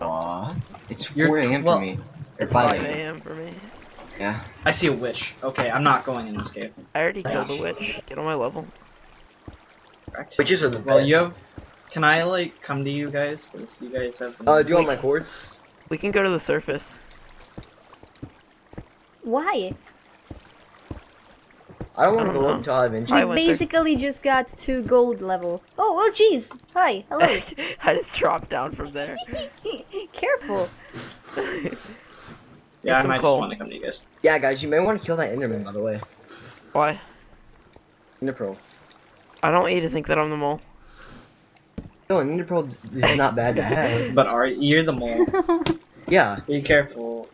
S1: Aw. It's
S2: You're-
S1: 4 a.m.
S2: well,
S1: for me.
S3: It's
S1: 5
S3: 5
S1: a.m.
S3: a.m. for me.
S1: Yeah.
S2: I see a witch. Okay, I'm not going in this cave.
S3: I already killed
S2: Yeah.
S3: the witch. Get on my level.
S2: Correct.
S1: Witches are the
S2: Well, you have. Can I like come to you guys? Because you guys have.
S1: Uh, do you want my cords?
S3: We can go to the surface.
S4: Why?
S1: I don't want to go up until I have
S3: I
S1: enchantment.
S4: You
S3: went there.
S4: basically just got to gold level. Oh, oh jeez. Hi, hello.
S3: I just dropped down from there.
S4: Careful.
S2: Yeah, I
S3: some
S2: might just want to come to you guys.
S1: Yeah, guys, you may want to kill that Enderman, by the way.
S3: Why?
S1: Enderpearl.
S3: I don't want you to think that I'm the mole.
S1: No, an Enderpearl is not bad to have.
S2: But are you're the mole?
S1: Yeah.
S2: Be careful,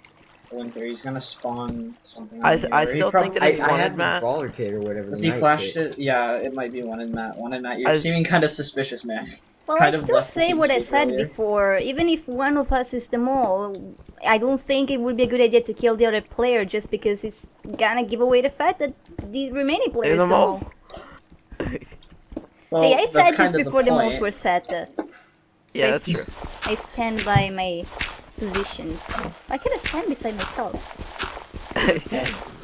S2: Winter. He's gonna spawn something.
S3: I
S2: on
S3: s-
S2: you,
S3: I still think that
S1: I,
S3: it's
S1: I
S3: one
S1: had
S3: in
S1: the
S3: Matt.
S1: brawler kit or whatever.
S2: Has he
S1: knight
S2: flashed
S1: kit.
S2: it? Yeah, it might be one in Matt. One in Matt. You're
S3: I-
S2: seeming kind of suspicious, man.
S4: Well,
S2: Kind
S4: I still say what I said
S2: earlier.
S4: before. Even if one of us is the mole, I don't think it would be a good idea to kill the other player just because it's gonna give away the fact that the remaining player
S3: You're
S4: is
S3: the
S4: the
S3: mole.
S4: mole.
S2: Well,
S4: hey, I said this before the, moles
S2: point.
S4: were set. Uh, so
S3: Yeah,
S4: I,
S3: that's
S4: s-
S3: true.
S4: I stand by my position. Why can't I stand beside myself?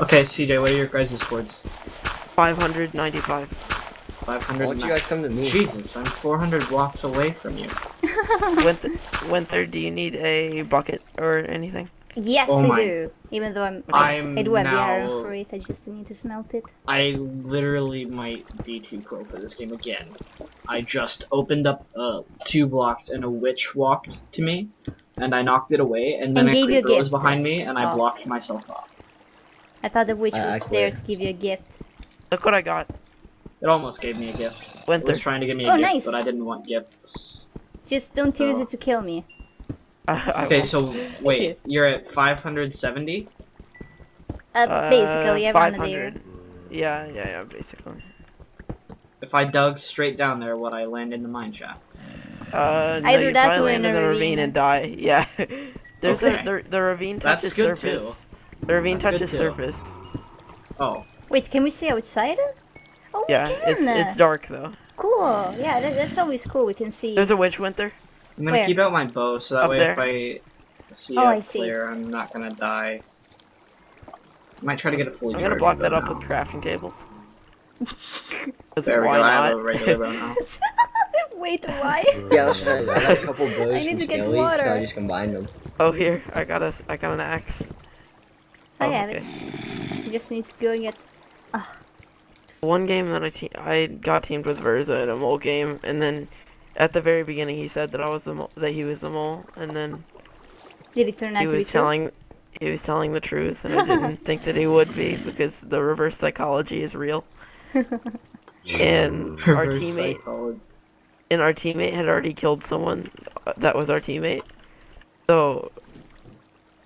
S2: Okay, CJ, what are your guys' scores?
S3: 595.
S2: 500.
S1: Why don't you guys come to me?
S2: Jesus, I'm 400 blocks away from you.
S3: Winter, Winter, do you need a bucket or anything?
S4: Yes,
S2: Oh
S4: I
S2: my-
S4: do. Even though I'm, I,
S2: I'm
S4: I do have the iron for it, I just need to smelt it.
S2: I literally might be too pro for this game again. I just opened up uh, two blocks and a witch walked to me, and I knocked it away, and then
S4: And
S2: a
S4: gave
S2: creeper was behind me, and I
S4: Oh.
S2: blocked myself off.
S4: I thought the witch
S1: I- I
S4: was there to give you a gift.
S3: Look what I got.
S2: It almost gave me a gift. It
S3: Winter.
S2: was trying to give me a
S4: Oh,
S2: gift,
S4: nice.
S2: but I didn't want gifts.
S4: Just don't use
S2: Oh.
S4: it to kill me.
S3: I, I
S2: Okay, so wait, you're at 570.
S4: Uh, basically,
S3: Uh,
S4: around there.
S3: 500. Yeah, yeah, yeah, basically.
S2: If I dug straight down there, would I land in the mine shaft?
S3: Uh, no,
S4: Either
S3: you
S4: that
S3: probably
S4: or in
S3: land in
S4: a
S3: the ravine
S4: ravine.
S3: and die. Yeah. There's
S2: Okay.
S3: a, the, the ravine
S2: That's
S3: touches
S2: good too.
S3: surface. The ravine
S2: That's
S3: touches
S2: too.
S3: surface.
S2: Oh,
S4: Wait, can we see outside? Oh,
S3: Yeah,
S4: we can.
S3: it's it's dark though.
S4: Cool. Yeah, that, that's always cool. We can see.
S3: There's a witch winter.
S2: I'm gonna
S4: Where?
S2: keep out my bow so that
S3: Up
S2: way
S3: there.
S2: if I see
S4: Oh,
S2: a
S4: I see.
S2: player, I'm not gonna die. I might try to get a fully
S3: I'm gonna block that up
S2: now.
S3: with crafting tables. 'Cause
S2: There we
S3: why
S2: go. I have
S3: not?
S2: a regular bow now.
S4: Wait, why?
S1: Yeah, that's right. I got a couple bows
S4: I need to get
S1: Skelly, so. I just combined them.
S3: Oh here, I got a s- I got an axe.
S4: I
S3: Oh,
S4: have
S3: okay.
S4: it. You just need to go and get. Ah.
S3: One game that I te- I got teamed with Verza in a mole game, and then at the very beginning he said that I was the mole, that he was the mole, and then
S4: Did it turn out
S3: he
S4: to be
S3: was
S4: true?
S3: telling he was telling the truth, and I didn't think that he would be because the reverse psychology is real. and our teammate
S2: psychology.
S3: and our teammate had already killed someone uh, that was our teammate. So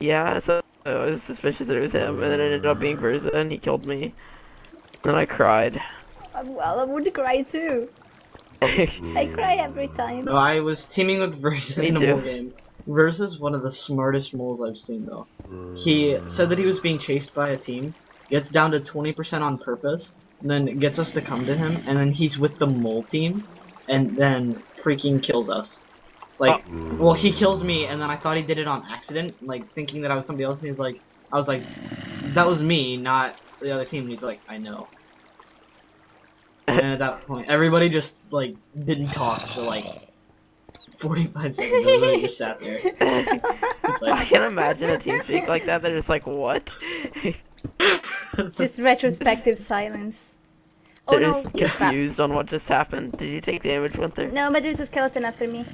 S3: yeah, so I was suspicious that it was him, and then it ended up being Verza, and he killed me. And I cried.
S4: Uh, Well, I would cry too. I cry every time.
S2: No, I was teaming with Versa
S3: Me
S2: in a mole game. Versa's one of the smartest moles I've seen though. He said that he was being chased by a team, gets down to 20% on purpose, and then gets us to come to him, and then he's with the mole team, and then freaking kills us. Like, oh. well, he kills me, and then I thought he did it on accident, like thinking that I was somebody else, and he's like, I was like, that was me, not the other team. And he's like, I know. And at that point, everybody just like didn't talk for like 45 seconds. Everybody just sat there. It's
S3: I
S2: like,
S3: can imagine a TeamSpeak like that. They're just like, what?
S4: Just retrospective silence. Oh
S3: They're
S4: no!
S3: just
S4: Crap.
S3: confused on what just happened. Did you take damage, Winter?
S4: No, but there's a skeleton after me.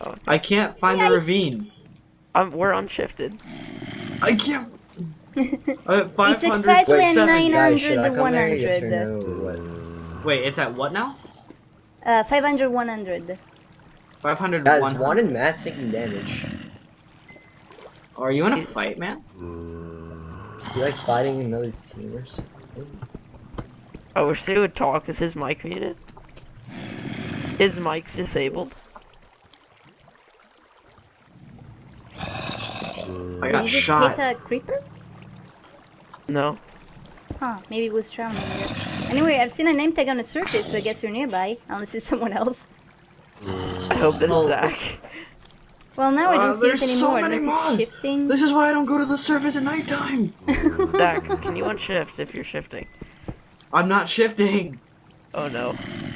S3: Oh,
S2: I can't find
S4: Yikes.
S2: the ravine.
S3: I'm, we're unshifted.
S2: I can't. I'm
S4: It's exactly
S2: 507.
S4: nine-
S1: Guys,
S4: 900 to
S1: come there? Yes or
S4: 100.
S1: no, what?
S2: Wait, it's at what now?
S4: Uh, 500, 100.
S2: 500.
S1: Guys,
S2: 100.
S1: one in mass taking damage.
S2: Are you in a fight, man?
S1: You like fighting another team or something?
S3: I wish they would talk. Is his mic muted? His mic's disabled.
S2: I
S4: Did
S2: got
S4: you just
S2: shot.
S4: hit a creeper?
S3: No.
S4: Huh, maybe it was drowning you. Anyway, I've seen a name tag on the surface, so I guess you're nearby. Unless it's someone else.
S3: I hope that it's Zach.
S4: Well, now I
S2: Uh,
S4: don't see it
S2: there's so
S4: anymore.
S2: many
S4: unless
S2: moths.
S4: shifting.
S2: This is why I don't go to the surface at nighttime.
S3: Zach, can you unshift if you're shifting?
S2: I'm not shifting.
S3: Oh no.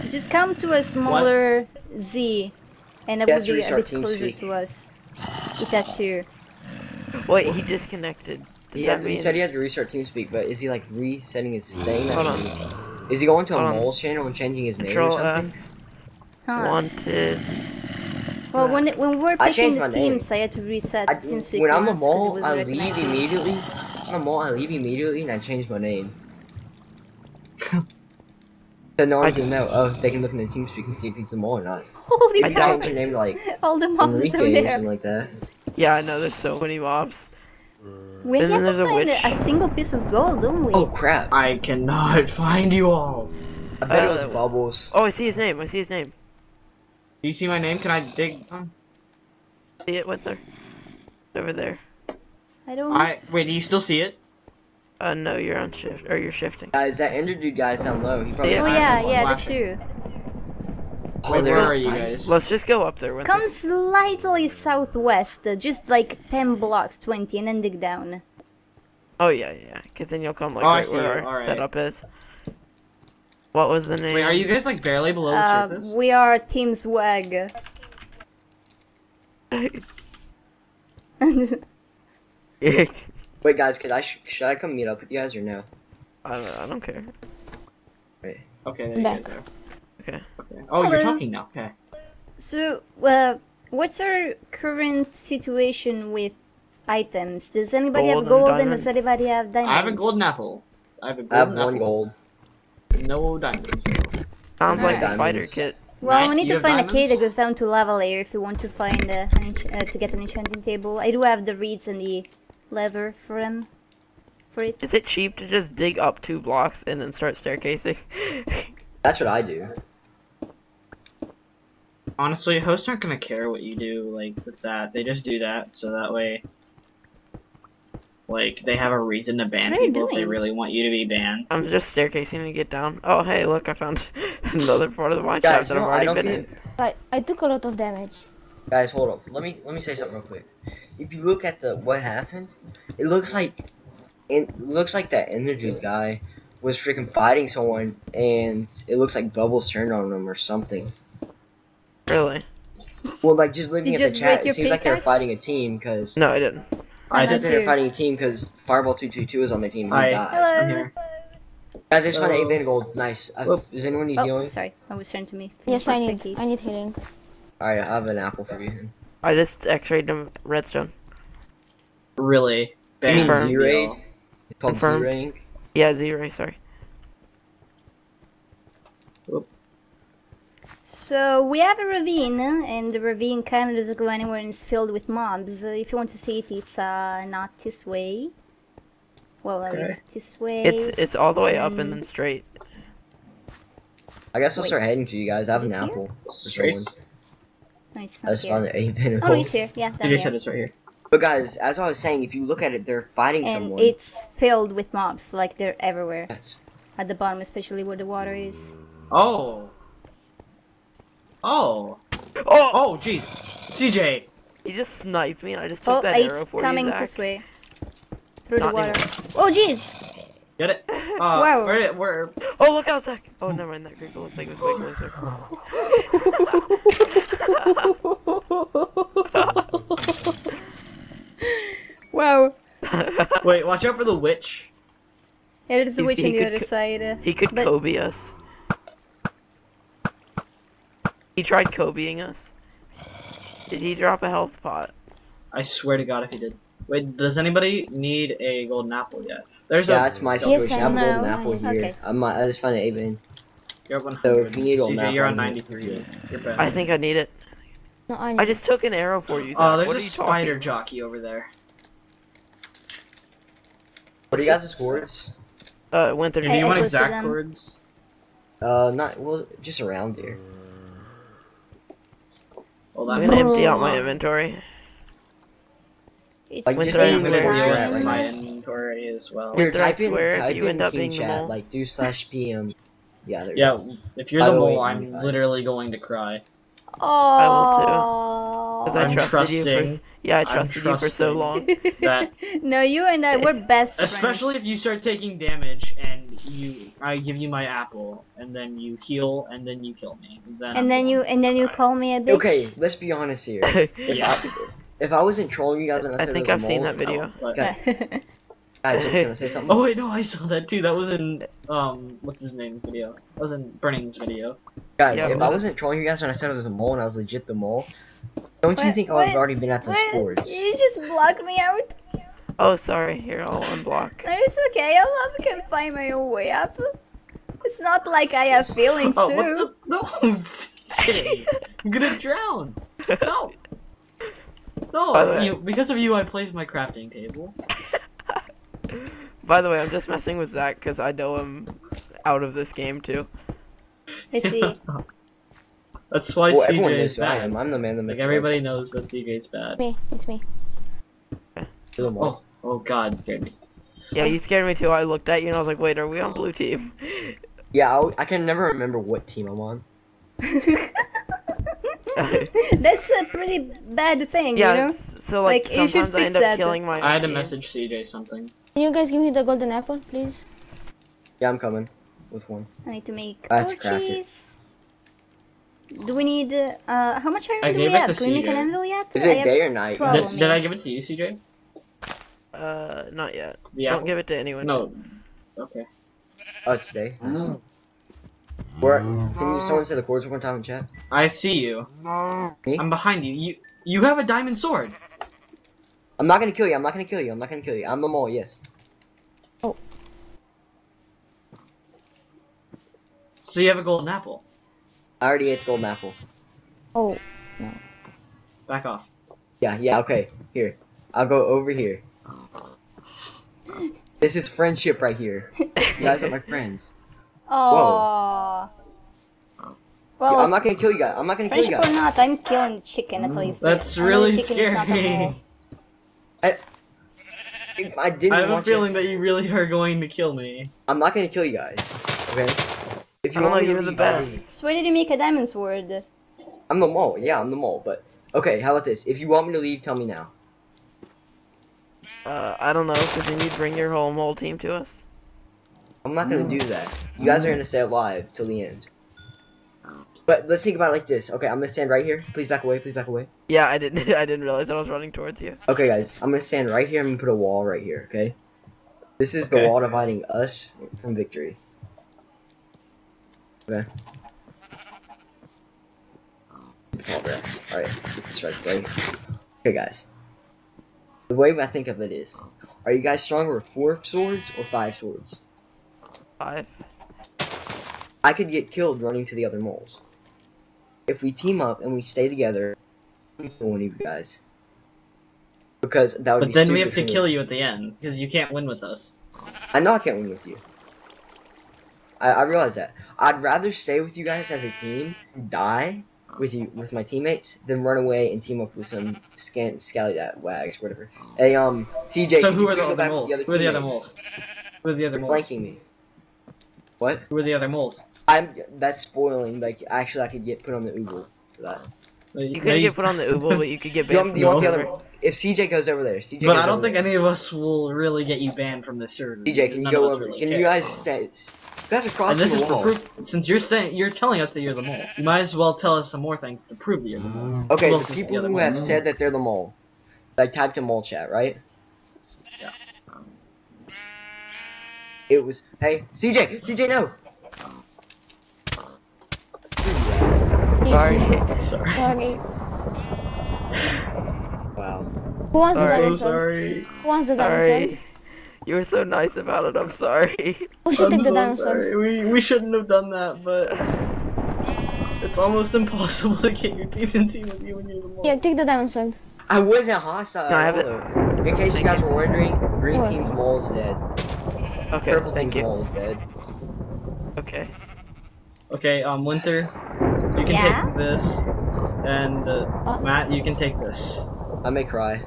S4: Just come to a smaller Z, and it
S1: Yes,
S4: would be a bit closer
S1: TeamSpeak.
S4: to us. If that's here.
S3: Wait, he disconnected. Does
S1: He,
S3: that
S1: had, he said he had to restart TeamSpeak, but is he like resetting his thing?
S3: Hold on.
S1: means- Is he going to a
S3: Hold on.
S1: mole channel and changing his name or something?
S4: Huh.
S3: Wanted.
S4: Well, when it, when we're picking the
S1: my name.
S4: teams, I had to reset
S1: I,
S4: TeamSpeak
S1: when I'm a
S4: once 'cause it
S1: mole,
S4: was
S1: I leave
S4: recognizing.
S1: immediately. I'm a mole, I leave immediately, and I change my name. so no one
S3: I-
S1: can know. Oh, they can look in the TeamSpeak and see if he's a mole or not.
S4: Holy
S3: I
S4: cow!
S1: Change your name like
S4: All the mobs
S1: Enrique
S4: down
S1: or something like that.
S3: Yeah, I know. There's so many mobs.
S4: We
S3: And then
S4: have to find
S3: witch.
S4: a, a single piece of gold, don't we?
S1: Oh crap!
S2: I cannot find you all.
S1: I bet
S3: Uh,
S1: it was bubbles.
S3: Oh, I see his name. I see his name.
S2: Do you see my name? Can I dig?
S3: See it, Winter? Over there.
S4: I don't.
S2: I wait. Do you still see it?
S3: Uh, no, you're on shift, or you're shifting.
S1: Guys, that Ender dude guy's down low. He probably.
S3: Yeah.
S4: Oh yeah,
S2: the one
S4: yeah, the
S2: laughing.
S4: Two.
S1: Oh,
S2: Wait, where are you guys?
S3: Let's just go up there, Winter.
S4: Come slightly southwest, uh, just like 10 blocks, 20, and then dig down.
S3: Oh yeah, yeah. Cause then you'll come like
S2: Oh,
S3: right where
S2: you.
S3: our
S2: Alright.
S3: setup is. What was the name?
S2: Wait, are you guys like barely below the
S4: Uh,
S2: surface?
S4: we are Team Swag.
S1: Wait, guys, could I sh- should I come meet up with you guys or no?
S3: don't, I don't care. Wait.
S2: Okay, there you
S4: Back.
S2: guys are.
S3: Okay.
S2: Okay. Oh, you're talking now. Okay.
S4: so, uh, what's our current situation with items? Does anybody
S3: Gold
S4: have gold and does anybody have diamonds?
S2: I have a golden apple. I have a
S1: I have
S2: golden
S1: one
S2: apple.
S1: gold.
S2: No diamonds.
S3: Sounds like the
S1: Diamonds.
S3: fighter kit.
S4: Well,
S2: Matt,
S4: we need
S2: you
S4: to
S2: have
S4: find a key that goes down to lava layer if you want to find uh, an uh, to get an enchanting table. I do have the reeds and the leather for them. For it.
S3: Is it cheap to just dig up two blocks and then start staircasing?
S1: That's what I do.
S2: Honestly, hosts aren't gonna care what you do, like, with that. They just do that, so that way, like, they have a reason to ban
S4: What are you
S2: people if they really want you to be banned.
S3: I'm just staircasing to get down. Oh, hey, look, I found another part of the mine shaft that
S1: you
S3: I've already been
S1: get
S3: in.
S1: it.
S5: I, I took a lot of damage.
S1: Guys, hold up. Let me let me say something real quick. If you look at the what happened, it looks like it looks like that energy guy was freaking fighting someone, and it looks like Bubbles turned on him or something.
S3: Really?
S1: Well, like just looking
S4: Did
S1: at
S4: you
S1: the chat, it
S4: your
S1: seems like they're fighting a team because
S3: No, I didn't.
S2: I
S1: I
S4: not
S1: think they're fighting a team because Fireball two two two is on their team. And
S2: I-
S1: he died.
S4: Hello.
S2: I'm here.
S1: Guys, I just found
S2: Oh.
S1: eight band gold. Nice. I,
S2: Whoop.
S1: does anyone need
S4: Oh,
S1: healing?
S4: sorry. I was trying to me.
S5: Yes, I need.
S4: keys.
S5: I need healing.
S1: All right, I have an apple for you.
S3: I just x-rayed them redstone.
S2: Really?
S1: You mean
S3: Confirm.
S1: Z-Raid? It's called
S3: Confirm.
S1: Z-Raid.
S3: Yeah, Z-ray, sorry.
S4: So we have a ravine, and the ravine kind of doesn't go anywhere and it's filled with mobs. Uh, if you want to see it, it's uh, not this way. Well, at
S2: Okay.
S4: least this way.
S3: It's it's all the way up and then straight.
S1: I guess I'll
S4: Wait.
S1: start heading to you guys. I have
S4: Is
S1: an
S4: it here?
S1: apple for
S2: Straight.
S1: someone.
S4: No,
S1: I just found
S4: here.
S1: the eight band
S4: Oh, no, it's here. Yeah, down
S2: You
S4: there.
S2: just said it's right here.
S1: But guys, as I was saying, if you look at it, they're fighting
S4: And
S1: someone.
S4: it's filled with mobs, like they're everywhere.
S1: Yes.
S4: At the bottom, especially where the water is.
S2: Oh. Oh.
S3: Oh!
S2: Oh, jeez. CJ.
S3: He just sniped me and I just took
S4: Oh,
S3: that arrow for
S4: coming
S3: you, Zach.
S4: this way. Through
S3: Not
S4: the water.
S3: anymore.
S4: Oh, jeez!
S2: Get it? Uh,
S4: Wow.
S2: Where, where,
S3: Oh, look out, Zach! Oh, never mind, that creeper looks like it was way closer.
S4: wow.
S2: wait, watch out for the witch.
S4: Yeah, there's a
S3: He-
S4: witch
S3: he
S4: on the
S3: could
S4: other side. uh,
S3: He could
S4: But-
S3: Kobe us. He tried Kobeing us. Did he drop a health pot?
S2: I swear to God if he did. Wait, does anybody need a golden apple yet? There's
S1: Yeah,
S2: a.
S1: that's my
S5: Yes,
S1: situation.
S5: I
S1: I have a golden apple
S5: Okay.
S1: here. I'm, I just found an eight band.
S2: You're at 100.
S1: So if you need
S2: CJ,
S1: apple,
S2: you're on
S1: can
S2: 93. You're.
S3: I think I need it.
S5: No, I,
S3: I
S5: need-
S3: just took an arrow for you, Zach.
S2: Oh, there's
S3: what
S2: a spider
S3: talking?
S2: jockey over there.
S1: What do you guys' scores?
S3: Uh, it went through.
S4: Hey,
S2: you
S4: I
S2: want exact
S4: them.
S2: words?
S1: Uh, not well, just around there.
S2: Well,
S3: I'm gonna empty out my inventory.
S4: It's
S1: Like,
S3: Winter,
S1: just
S3: I
S2: I'm
S1: use
S2: gonna
S3: swear.
S2: deal my inventory as well.
S3: Winter, I
S1: type in,
S3: swear, if you
S1: in
S3: end up
S1: team
S3: being the
S1: chat,
S3: mole-
S1: like do slash PM. Yeah, there.
S2: Yeah, if you're
S1: By
S2: the
S1: the way,
S2: mole, I'm
S1: uh,
S2: literally going to cry.
S4: Oh.
S3: Because I
S2: I'm
S3: trusted you for. s-
S2: trusting-
S3: Yeah, I trusted you for so long.
S2: That
S4: no, you and I, we're best friends.
S2: especially if you start taking damage and you, I give you my apple, and then you heal, and then you kill me. Then I'm
S4: And then you and then you
S2: cry.
S4: call me a bitch.
S1: Okay, let's be honest here. If,
S2: Yeah.
S1: I, if I wasn't trolling you guys when I,
S3: I
S1: said
S3: think I've
S1: a
S3: seen
S1: mole-
S3: that video.
S2: But-
S1: Okay. Guys, can I say something?
S2: Oh wait, no, I saw that too. That was in um, what's his name's video? That was in Burning's video.
S1: Guys,
S3: Yeah,
S1: if
S3: but-
S1: I wasn't trolling you guys when I said it was a mole and I was legit the mole, don't you
S4: What-
S1: think I would have already been at the
S4: What?
S1: scores?
S4: You just blocked me out.
S3: oh, sorry. Here, I'll unblock.
S4: No, it's okay. I love can find my own way up. It's not like I have feelings
S2: Oh,
S4: too.
S2: what the? No, CJ, I'm gonna drown. No. No, you, because of you, I placed my crafting table.
S3: By the way, I'm just messing with Zach because I know him out of this game too.
S4: I see.
S2: That's why
S1: Well,
S2: CJ is
S1: knows I
S2: bad.
S1: am. I'm the man that
S2: Like
S1: makes
S2: everybody knows that CJ's bad.
S5: me. It's me.
S2: Oh, oh God, scared me.
S3: Yeah, you scared me too. I looked at you and I was like, wait, are we on blue team?
S1: Yeah, I'll, I can never remember what team I'm on.
S4: That's a pretty bad thing,
S3: yeah,
S4: you know.
S3: s- so like,
S4: Like, you should
S3: sometimes I end up
S4: that.
S3: killing my.
S2: I had to
S3: team.
S2: message CJ something.
S5: Can you guys give me the golden apple, please?
S1: Yeah, I'm coming with one.
S4: I need to make
S1: I have to crack it.
S4: Do we need? Uh, uh, how much iron
S2: I
S4: do
S2: gave
S4: we
S2: it
S4: have?
S2: to
S4: Can we make an
S2: CJ.
S4: anvil yet?
S1: Is it day or night?
S4: twelve.
S2: Did,
S4: Oh,
S2: did. I give it to you, CJ?
S3: Uh, not yet.
S2: The
S3: Don't
S2: apple?
S3: give it to anyone.
S2: No. Okay.
S1: Oh, it's today. Where? Can you someone say the chords one time in chat?
S2: I see you.
S1: Me?
S2: I'm behind you. You you have a diamond sword.
S1: I'm not gonna kill you. I'm not gonna kill you. I'm not gonna kill you. I'm the mole. Yes.
S2: So you have a golden apple.
S1: Yeah.
S2: So you have a golden apple.
S1: I already ate the golden apple.
S5: Oh, no.
S2: Back off.
S1: Yeah, yeah, okay. Here. I'll go over here. This is friendship right here. You guys are my friends.
S4: Oh.
S1: Yeah,
S4: Well,
S1: I'm not gonna kill you guys. I'm not gonna kill you guys.
S4: friendship or not, I'm killing chicken at least.
S2: That's really
S4: chicken is not a
S2: scary.
S4: Mole.
S1: I didn't
S2: I have a feeling
S1: to.
S2: that you really are going to kill me.
S1: I'm not gonna kill you guys. Okay? If
S3: you
S1: want to
S3: you're the best.
S4: So why did you make a diamond sword?
S1: I'm the mole. Yeah, I'm the mole. But okay, how about this? If you want me to leave, tell me now.
S3: Uh, I don't know, because then you'd bring your whole mole team to us.
S1: I'm not gonna do that. You guys are gonna stay alive till the end. But let's think about it like this. Okay, I'm gonna stand right here. Please back away. Please back away.
S3: Yeah, I didn't. I didn't realize that I was running towards you.
S1: Okay, guys, I'm gonna stand right here. I'm gonna put a wall right here. Okay. This is
S2: Okay.
S1: the wall dividing us from victory. Okay. All right. All right. Get right. Right. Okay, guys. The way I think of it is, are you guys stronger with four swords or five swords?
S3: Five.
S1: I could get killed running to the other moles. If we team up and we stay together, I'm kill one of you guys. Because that would
S2: But then we have to
S1: me.
S2: kill you at the end because you can't win with us.
S1: I know I can't win with you. I, I realize that. I'd rather stay with you guys as a team, and die with you with my teammates, than run away and team up with some scant scallywag wags, whatever. Hey, um, TJ.
S2: so who are the other moles? Who are the other moles? Who are the other moles?
S1: flanking me. What?
S2: Who are the other moles?
S1: I'm. That's spoiling. Like, actually, I could get put on the Oogle for that.
S3: You couldn't get put on the Uber, but you could get
S1: Do you
S3: banned
S1: want, you
S3: the
S1: want the other? If CJ goes over there, CJ.
S2: But
S1: goes
S2: I don't think
S1: there.
S2: any of us will really get you banned from this server.
S1: CJ, can you go over?
S2: really
S1: can
S2: care.
S1: you guys stay? You guys are
S2: And this
S1: the
S2: is
S1: wall.
S2: for proof. Since you're saying you're telling us that you're the mole, you might as well tell us some more things to prove that you're the mole.
S1: Okay,
S2: Who
S1: the
S2: else the
S1: people who
S2: mole?
S1: have said that they're the mole, I typed in mole chat, right? It was, hey, CJ, CJ, no.
S3: Sorry.
S2: Sorry.
S5: sorry.
S1: Wow.
S5: Who wants the
S3: Sorry.
S2: So
S5: diamond sword?
S2: sorry.
S5: Who wants the diamond sword?
S3: Sorry. You were so nice about it. I'm sorry.
S5: Who should
S2: I'm
S5: take the
S2: so
S5: diamond
S2: sorry.
S5: sword?
S2: We we shouldn't have done that, but it's almost impossible to get your team in team with you when you're the mole.
S5: Yeah, take the diamond sword.
S1: I wasn't hostile.
S3: Can I have it?
S1: In case you guys
S3: you.
S1: were wondering, green team's mole is dead.
S3: Okay,
S1: Purple
S3: thank
S1: team's
S3: you.
S1: is dead.
S3: Okay.
S2: Okay, um, Winter, you can
S4: Yeah?
S2: take this, and uh,
S5: Uh.
S2: Matt, you can take this.
S1: I may cry.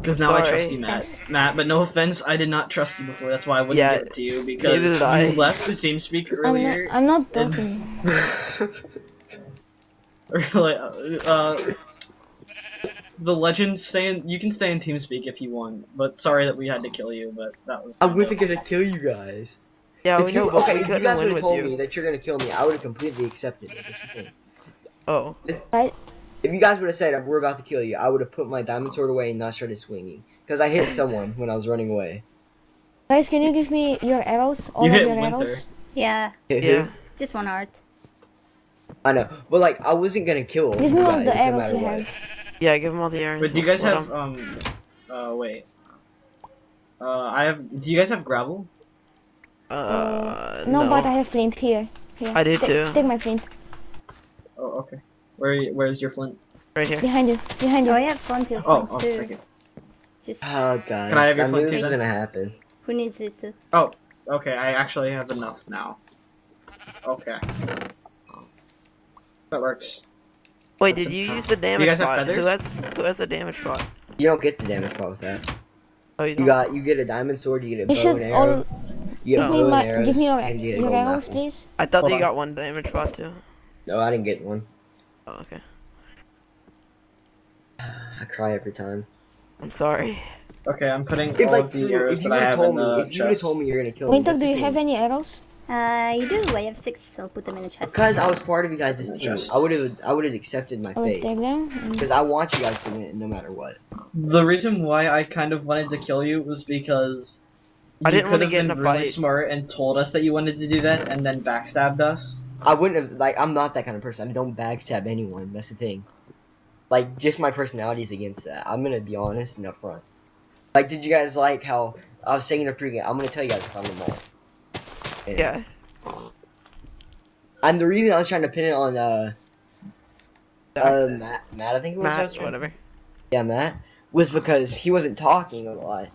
S2: Because now I trust you, Matt.
S5: Yes.
S2: Matt, but no offense, I did not trust you before. That's why I wouldn't
S3: Yeah,
S2: give it to you because
S3: neither did I.
S2: you left the TeamSpeak
S5: I'm not. I'm not
S2: and-
S5: talking.
S2: like, uh, uh, the legend stay in. You can stay in TeamSpeak if you want, but sorry that we had to kill you. But that was.
S1: I
S2: kinda-
S1: wasn't gonna kill you guys.
S3: Yeah,
S1: if
S3: we
S1: you,
S3: know,
S1: okay, if you guys would have told
S3: you.
S1: me that you're gonna kill me, I would have completely accepted it. That's the thing.
S3: Oh.
S5: Right?
S1: If you guys would have said we're about to kill you, I would have put my diamond sword away and not started swinging. Because I hit someone when I was running away.
S5: Guys, can you give me your arrows? All
S2: You
S5: of
S2: hit
S5: your
S2: Winter.
S5: arrows?
S4: Yeah,
S3: Yeah.
S4: just one heart.
S1: I know, but like I wasn't gonna kill.
S5: Give
S1: you
S5: me all the arrows
S1: matter
S5: you
S1: what.
S5: have.
S3: Yeah, give him all the errands.
S2: But do you guys
S3: have
S2: have
S3: 'em.
S2: um? Uh, wait. Uh, I have. Do you guys have gravel?
S3: Uh,
S5: no,
S3: no.
S5: but I have flint here. here.
S3: I do
S5: Ta-
S3: too.
S5: Take my flint.
S2: Oh, okay. Where where's your flint?
S3: Right here.
S5: Behind you. Behind you.
S4: Oh, I
S5: you.
S4: have plenty of
S2: Oh,
S4: ones
S2: oh,
S4: too.
S2: thank you.
S4: Just
S1: Oh god.
S2: Can I have your
S1: knew
S2: flint
S1: this
S2: too,
S1: was gonna happen.
S4: who needs it? Too?
S2: Oh, okay, I actually have enough now. Okay. That works.
S3: Wait,
S2: That's
S3: did you use the damage you
S2: guys have
S3: pot? Who has who has the damage pot?
S1: You don't get the damage pot with that.
S3: Oh, you
S1: You got you get a diamond sword, you get a
S5: You
S1: bow
S5: should
S1: and
S5: all
S1: arrow. You get
S5: give me
S1: and
S5: my
S1: arrows,
S5: give me your
S1: and you get
S5: your
S1: golden
S5: arrows, please.
S3: I thought
S2: Hold
S3: that you
S2: on.
S3: got one damage pot too.
S1: No, I didn't get one.
S3: Oh, okay.
S1: I cry every time.
S3: I'm sorry.
S2: Okay, I'm putting
S1: If
S2: all
S1: like
S2: the arrows that I
S1: have
S2: have
S1: told
S2: in
S1: me,
S2: the
S1: if you would
S2: chest.
S1: told me you're gonna kill me,
S5: Winter, do you have any arrows?
S4: Uh, I do. I have six. I'll put them in the chest.
S1: Because I was part of you guys' team,
S2: Just-
S1: I would have I would have accepted my
S5: I will
S1: fate.
S5: take them. Mm.
S1: Because I want you guys to win no matter what.
S2: The reason why I kind of wanted to kill you was because
S3: I
S2: you
S3: didn't
S2: could
S3: wanna
S2: have
S3: get in
S2: been
S3: a
S2: really
S3: fight.
S2: smart and told us that you wanted to do that, and then backstabbed us.
S1: I wouldn't have like I'm not that kind of person. I don't backstab anyone. That's the thing. Like just my personality is against that. I'm gonna be honest and upfront. Like, did you guys like how I was saying in the pregame? I'm gonna tell you guys if I'm the mole. And-
S3: Yeah.
S1: And the reason I was trying to pin it on uh, uh Matt, Matt I think it was. I
S3: Matt,
S1: trying-
S3: whatever.
S1: Yeah, Matt was because he wasn't talking a lot,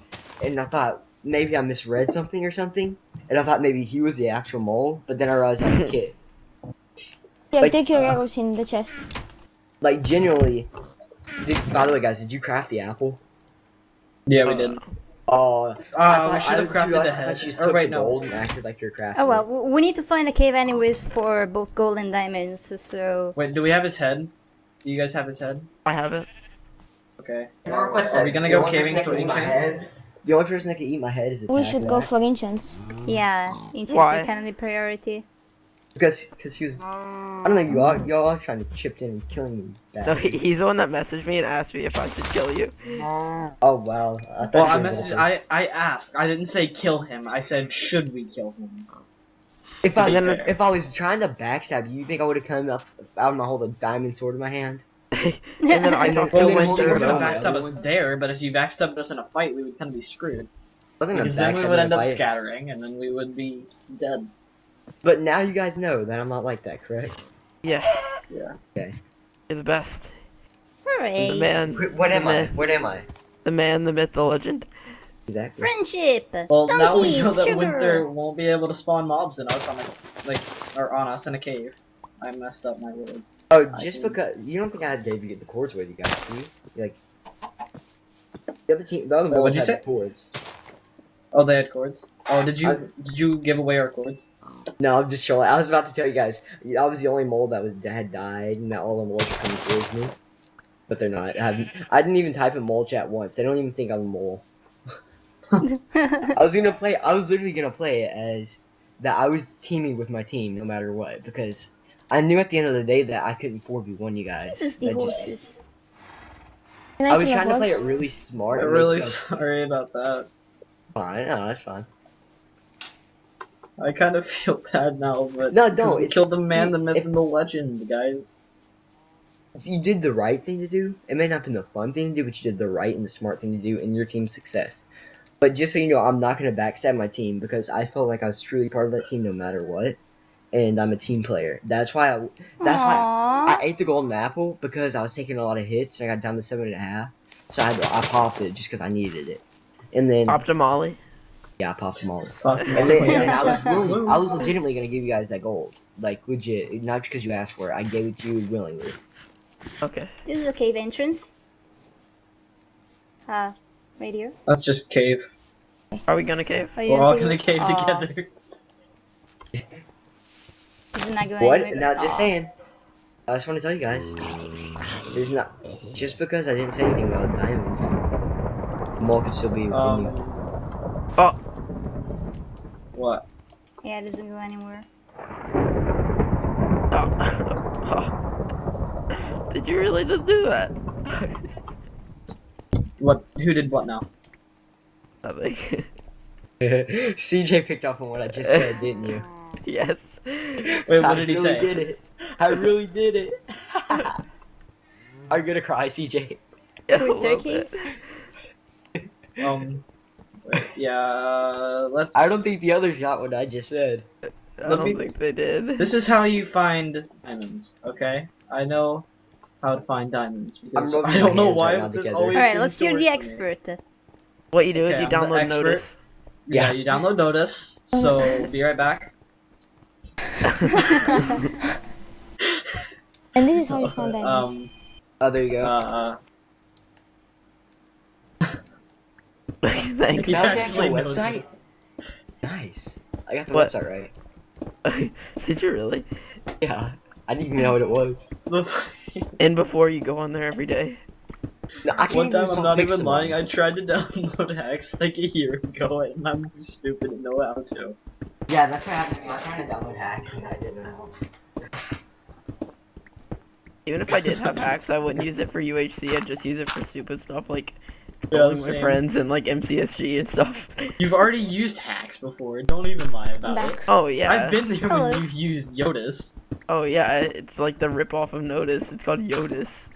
S1: and I thought maybe I misread something or something, and I thought maybe he was the actual mole, but then I realized I'm a kid.
S5: Here,
S1: Like-
S5: take your arrows in the chest.
S1: Like genuinely. Did, by the way, guys, did you craft the apple?
S2: Yeah, we did.
S1: Oh,
S2: Uh,
S1: I
S2: we should have
S1: I-
S2: crafted
S1: I
S2: a
S1: thought
S2: head.
S1: you just
S2: Or
S1: took
S2: wait, no.
S1: gold and acted like you're crafting.
S4: Oh well, we need to find a cave anyways for both gold and diamonds. So
S2: Wait, do we have his head? Do you guys have his head?
S3: I have it.
S2: Okay.
S1: Are
S2: Are we gonna go caving for ancients?
S1: The only person that can eat my head is a
S5: We should go
S1: Tackleback.
S5: for ancients.
S4: yeah, ancients
S3: Why?
S4: are kind of the priority.
S1: Because because he was. I don't know. You all you all are trying to chip in and killing me. Bad.
S3: No, he's the one that messaged me and asked me if I should kill you.
S1: Oh wow. I
S2: Well, I messaged I I asked. I didn't say kill him. I said should we kill him?
S1: If I
S3: And then-
S1: if I was trying to backstab you, you think I would have come up out of my hold a diamond sword in my hand?
S3: and then I
S1: And
S3: talked
S1: then
S3: to
S1: Well,
S2: Well,
S1: then
S2: you
S3: Winter
S1: hold
S2: would
S1: on,
S2: have
S3: about
S1: man.
S3: it.
S2: backstabbed us there, but if you backstabbed us in a fight, we would kind of be screwed. Because then we would end up
S1: fight.
S2: scattering, and then we would be dead.
S1: But now you guys know that I'm not like that, correct?
S3: Yeah.
S2: Yeah.
S1: Okay.
S3: You're the best. The man.
S1: What
S3: the
S1: am I?
S3: myth,
S1: What am I?
S3: The man, the myth, the legend.
S1: Exactly.
S4: Friendship.
S2: Well, now we
S4: Donkeys,
S2: know that
S4: sugar.
S2: Winter won't be able to spawn mobs in us on a, like or on us in a cave. I messed up my words.
S1: Oh, just
S2: can-
S1: because you don't think I had gave you the cords with you guys, do you? Like the other team, the other
S2: Wait,
S1: ones
S2: what'd you
S1: had
S2: say?
S1: the cords.
S2: Oh, they had cords. Oh, did you
S1: I-
S2: did you give away our cords?
S1: No, I'm just trolling. I was about to tell you guys. I was the only mole that was that had died, and that all the moles were coming towards me. But they're not. I, haven't, I didn't even type in mole chat once. I don't even think I'm a mole. I was gonna play. I was literally gonna play it as that I was teaming with my team no matter what because I knew at the end of the day that I couldn't four v one you guys.
S4: this is the
S1: That just-
S4: horses.
S1: I
S5: I
S1: was trying to play it really smart.
S2: I'm really sorry about that.
S1: fine. No, that's fine.
S2: I kind of feel bad now, but
S1: No, don't.
S2: We killed the man,
S1: see,
S2: the myth,
S1: if-
S2: and the legend, guys.
S1: If you did the right thing to do, it may not have been the fun thing to do, but you did the right and the smart thing to do in your team's success. But just so you know, I'm not gonna backstab my team because I felt like I was truly part of that team no matter what, and I'm a team player. That's why I. That's why I
S4: Aww.
S1: ate the golden apple because I was taking a lot of hits and I got down to seven and a half. So I I popped it just because I needed it, and then
S3: Popped a molly.
S1: Yeah, I popped them all.
S2: Fuck.
S1: And then, and I was I was legitimately gonna give you guys that gold, like legit, not because you asked for it. I gave it to you willingly.
S3: Okay.
S4: This is a cave entrance. Ah, right here.
S2: That's just cave.
S3: Are we gonna cave?
S4: Are you
S2: We're all
S4: think-
S2: gonna cave
S4: Aw,
S2: together.
S4: This is not that going
S1: What?
S4: anywhere.
S1: Now, just
S4: Aw.
S1: saying. I just want to tell you guys. There's not just because I didn't say anything about diamonds. more could still be within
S2: Um.
S1: you.
S3: Oh.
S2: What?
S4: Yeah, it doesn't go anywhere.
S3: Oh. Did you really just do that?
S2: What? Who did what now?
S3: Nothing.
S1: CJ picked up on what I just said, didn't you?
S3: yes.
S2: Wait, what
S1: I
S2: did he
S1: really
S2: say?
S1: Did it. I really did it. Are you gonna cry, CJ?
S3: Yeah,
S4: Through
S3: a
S4: a staircase?
S2: Um. Wait, yeah. Let's.
S1: I don't think the others got what I just said.
S3: I
S2: Let
S3: don't
S2: me-
S3: think they did.
S2: This is how you find diamonds. Okay. I know how to find diamonds because I don't know why
S1: right now
S2: this always.
S4: Alright, let's
S2: to
S4: hear
S2: work
S4: the expert.
S3: What you do
S2: Okay,
S3: is you
S2: I'm
S3: download. Nodus.
S2: Yeah,
S1: Yeah.
S2: you download Nodus. So we'll be right back.
S5: And this is how you find diamonds.
S2: Um.
S1: Oh, there you go.
S2: Uh.
S3: Thanks.
S2: He
S1: Now I got
S2: actually
S1: the website. Nice. I got the
S3: What?
S1: website right.
S3: Did you really?
S1: Yeah. I didn't even know what it was.
S3: And before you go on there every day.
S1: No, I can't
S2: One time, I'm not even
S1: Pixelmon.
S2: lying. I tried to download hacks like a year ago, and I'm stupid and know how to.
S1: Yeah, that's what happened to me. I was trying to download hacks and I didn't know.
S3: Even if I did have hacks, I wouldn't use it for UHC. I'd just use it for stupid stuff like
S2: Yeah,
S3: trolling my friends and like MCSG and stuff.
S2: You've already used hacks before. Don't even lie about
S5: I'm
S2: it.
S3: Oh yeah.
S2: I've been there
S4: Hello.
S2: when you've used Yodis.
S3: Oh yeah. It's like the rip off of Nodus. It's called Yodis.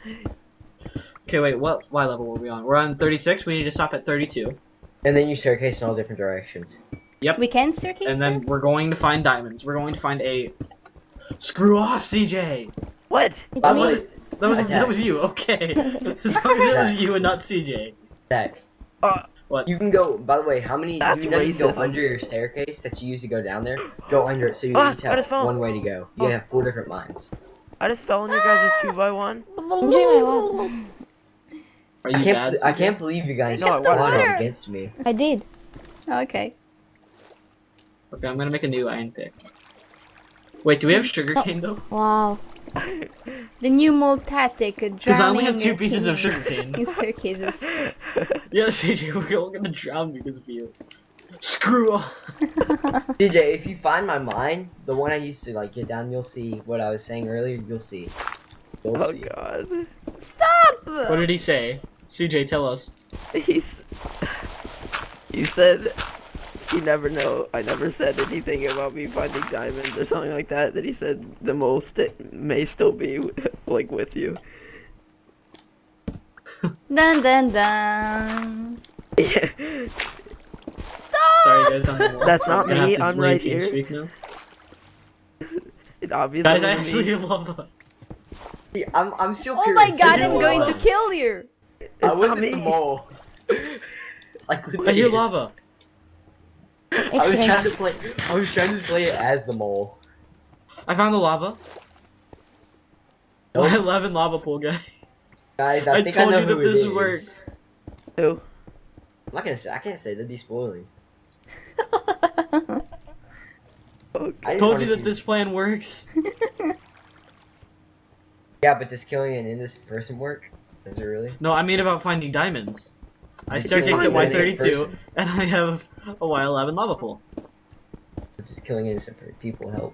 S2: Okay, wait. What? Y level were we on? We're on 36. We need to stop at 32,
S1: And then you staircase in all different directions. Yep.
S4: We can staircase
S2: and then we're going to find diamonds. We're going to find a Screw off, CJ.
S3: What?
S5: It's
S1: By
S5: me.
S1: way,
S2: That was that was you. Okay. as long as it was you and not CJ.
S1: Zach,
S3: Uh,
S2: What?
S1: you can go. By the way, how many?
S3: That's
S1: you know you go under your staircase that you use to go down there. Go under it, so you
S3: Ah,
S1: each have one way to go. You
S3: Oh.
S1: have four different mines.
S3: I just fell in your guys' two by one.
S5: I'm doing my what?
S2: Are you
S1: I can't.
S2: bad?
S1: I can't believe you guys
S3: No, I
S1: fought
S3: wasn't.
S1: against me.
S5: I did.
S4: Okay.
S2: Okay, I'm gonna make a new iron pick. Wait, do we have sugar cane though?
S5: Wow.
S4: The new mold tactic, uh,
S2: Because I only have two pieces of
S4: things
S2: sugarcane.
S4: in staircases.
S2: Yeah, CJ, we're all gonna drown because of you. Screw off.
S1: DJ, if you find my mine, the one I used to like get down, you'll see what I was saying earlier. You'll see. You'll
S3: oh
S1: see.
S3: god.
S4: Stop!
S2: What did he say? CJ, tell us.
S3: He's. He said. He never know. I never said anything about me finding diamonds or something like that. That he said the most it may still be like with you.
S4: Dun dun dun.
S3: Yeah.
S4: Stop!
S2: Sorry, guys. I'm
S3: That's not
S2: I'm
S3: me, I'm
S2: leave
S3: right here.
S2: Speak now.
S3: It obviously
S2: Guys, I actually
S3: me.
S2: love that.
S1: I'm. I'm still.
S4: Oh my god, I'm going to kill you!
S3: It's
S1: I
S3: not
S1: wasn't
S3: me.
S1: the mole. like
S2: I hear lava.
S1: I was trying to play. I was trying to play it as the mole.
S2: I found the lava.
S1: Nope.
S2: My 11 lava pool guy.
S1: Guys, I,
S2: I
S1: think
S2: told
S1: I know
S2: you that
S1: who it
S2: this
S1: is.
S2: works.
S3: Who?
S1: I'm not gonna say. I can't say. That'd be spoiling.
S3: Oh,
S1: I
S2: Told you that this plan works.
S1: Yeah, but does killing an innocent person work? Does it really?
S2: No, I mean about finding diamonds. I
S1: Did you
S2: staircased
S3: find
S2: at
S3: any
S2: Y32,
S1: person?
S2: and I have a Y11 lava pool.
S1: Does killing innocent people help?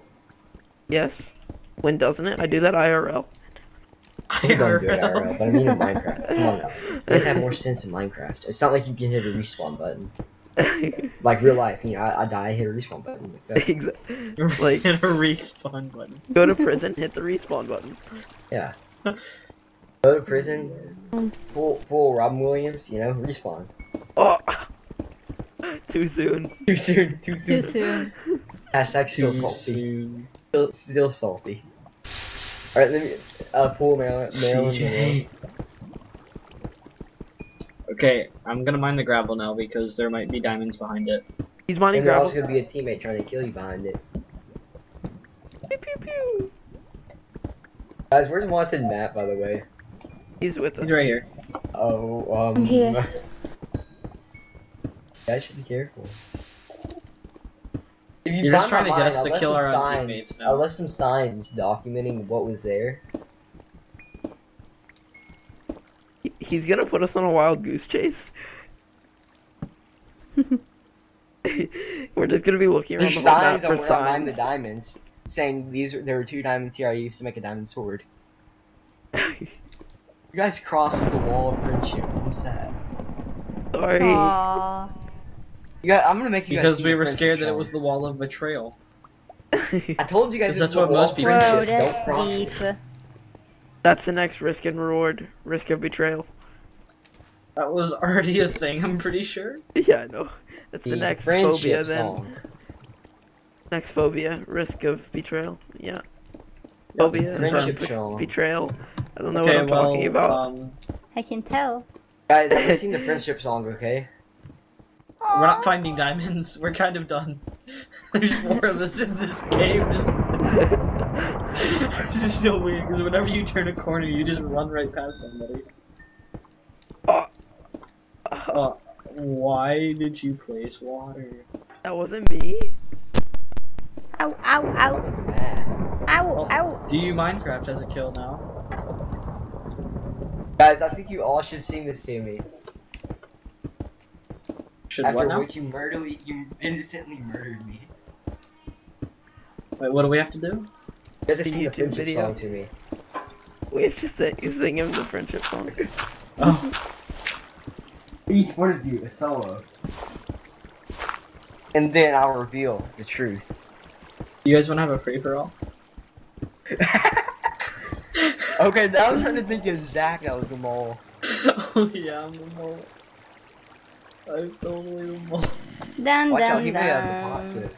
S3: Yes. When doesn't it? I do that IRL.
S1: Please don't do it IRL, but I mean in Minecraft. Come on now. You guys have more sense in Minecraft. It's not like you can hit a respawn button. Like real life, you know, I, I die, I hit a respawn button. Like that.
S3: Like,
S2: Hit a respawn button.
S3: go to prison, hit the respawn button.
S1: Yeah. Go to prison, full, full Robin Williams, you know, respawn.
S3: Oh! Too soon.
S1: Too soon, too soon.
S4: Too soon.
S1: Hashtag still
S2: Too
S1: salty.
S2: soon.
S1: Still, still salty. Alright, let me, uh, pull Maryland, Maryland
S2: CJ. Okay, I'm gonna mine the gravel now because there might be diamonds behind it.
S3: He's mining
S1: And there's
S3: gravel.
S1: also gonna be a teammate trying to kill you behind it.
S3: Pew, pew, pew.
S1: Guys, where's Wanted Matt, by the way?
S3: He's with us.
S2: He's right here.
S1: Oh, um...
S5: I'm here.
S1: Guys should be careful. If you
S2: You're just trying to
S1: my
S2: get
S1: mine,
S2: us
S1: I
S2: to
S1: left
S2: kill
S1: some
S2: our own
S1: signs-
S2: teammates
S1: I left some signs documenting what was there.
S3: He's gonna put us on a wild goose chase. We're just gonna be looking around
S1: There's
S3: the map
S1: signs
S3: for
S1: where I mined the
S3: signs.
S1: diamonds, saying these are, there were two diamonds here I used to make a diamond sword. You guys crossed the wall of friendship. I'm sad.
S3: Sorry.
S4: Aww.
S1: You got, I'm gonna make you guys
S2: Because we were scared that it was the wall of betrayal.
S1: I told you guys
S2: that's what most
S1: of
S2: people
S4: Whoa,
S1: friendship.
S4: that's
S1: Don't cross it.
S3: That's the next risk and reward. Risk of betrayal.
S2: That was already a thing, I'm pretty sure.
S3: Yeah, I know. That's the,
S1: The
S3: next
S1: friendship
S3: phobia then.
S1: song.
S3: Next phobia. Risk of betrayal. Yeah. Phobia.
S1: friendship
S3: from be- betrayal. I don't know
S2: okay,
S3: what I'm
S2: well,
S3: talking about.
S2: Um,
S4: I can tell.
S1: Guys, I'm missing the friendship song, okay?
S2: we're not finding diamonds. We're kind of done. There's four of us in this game. this is so weird because whenever you turn a corner, you just run right past somebody.
S3: Oh.
S2: Uh, why did you place water?
S3: that wasn't me.
S4: Ow, ow, ow,
S1: Matt.
S4: ow, ow.
S2: Do you Minecraft as a kill now?
S1: Guys, I think you all should sing this to me.
S2: Should
S1: After
S2: what now?
S1: which you murderly, you innocently murdered me.
S2: Wait, what do we have to do?
S1: You have to sing the friendship
S3: video.
S1: song to me.
S3: We have to sing, sing him the friendship song.
S2: Oh,
S1: Each one of you a solo. And then I'll reveal the truth.
S2: you guys want to have a free for all?
S1: okay, now I was trying to think of Zach that was the mole.
S2: oh yeah, I'm the mole. I'm totally the mole.
S4: Dun
S1: Watch out,
S4: dun
S1: may have the
S4: dun.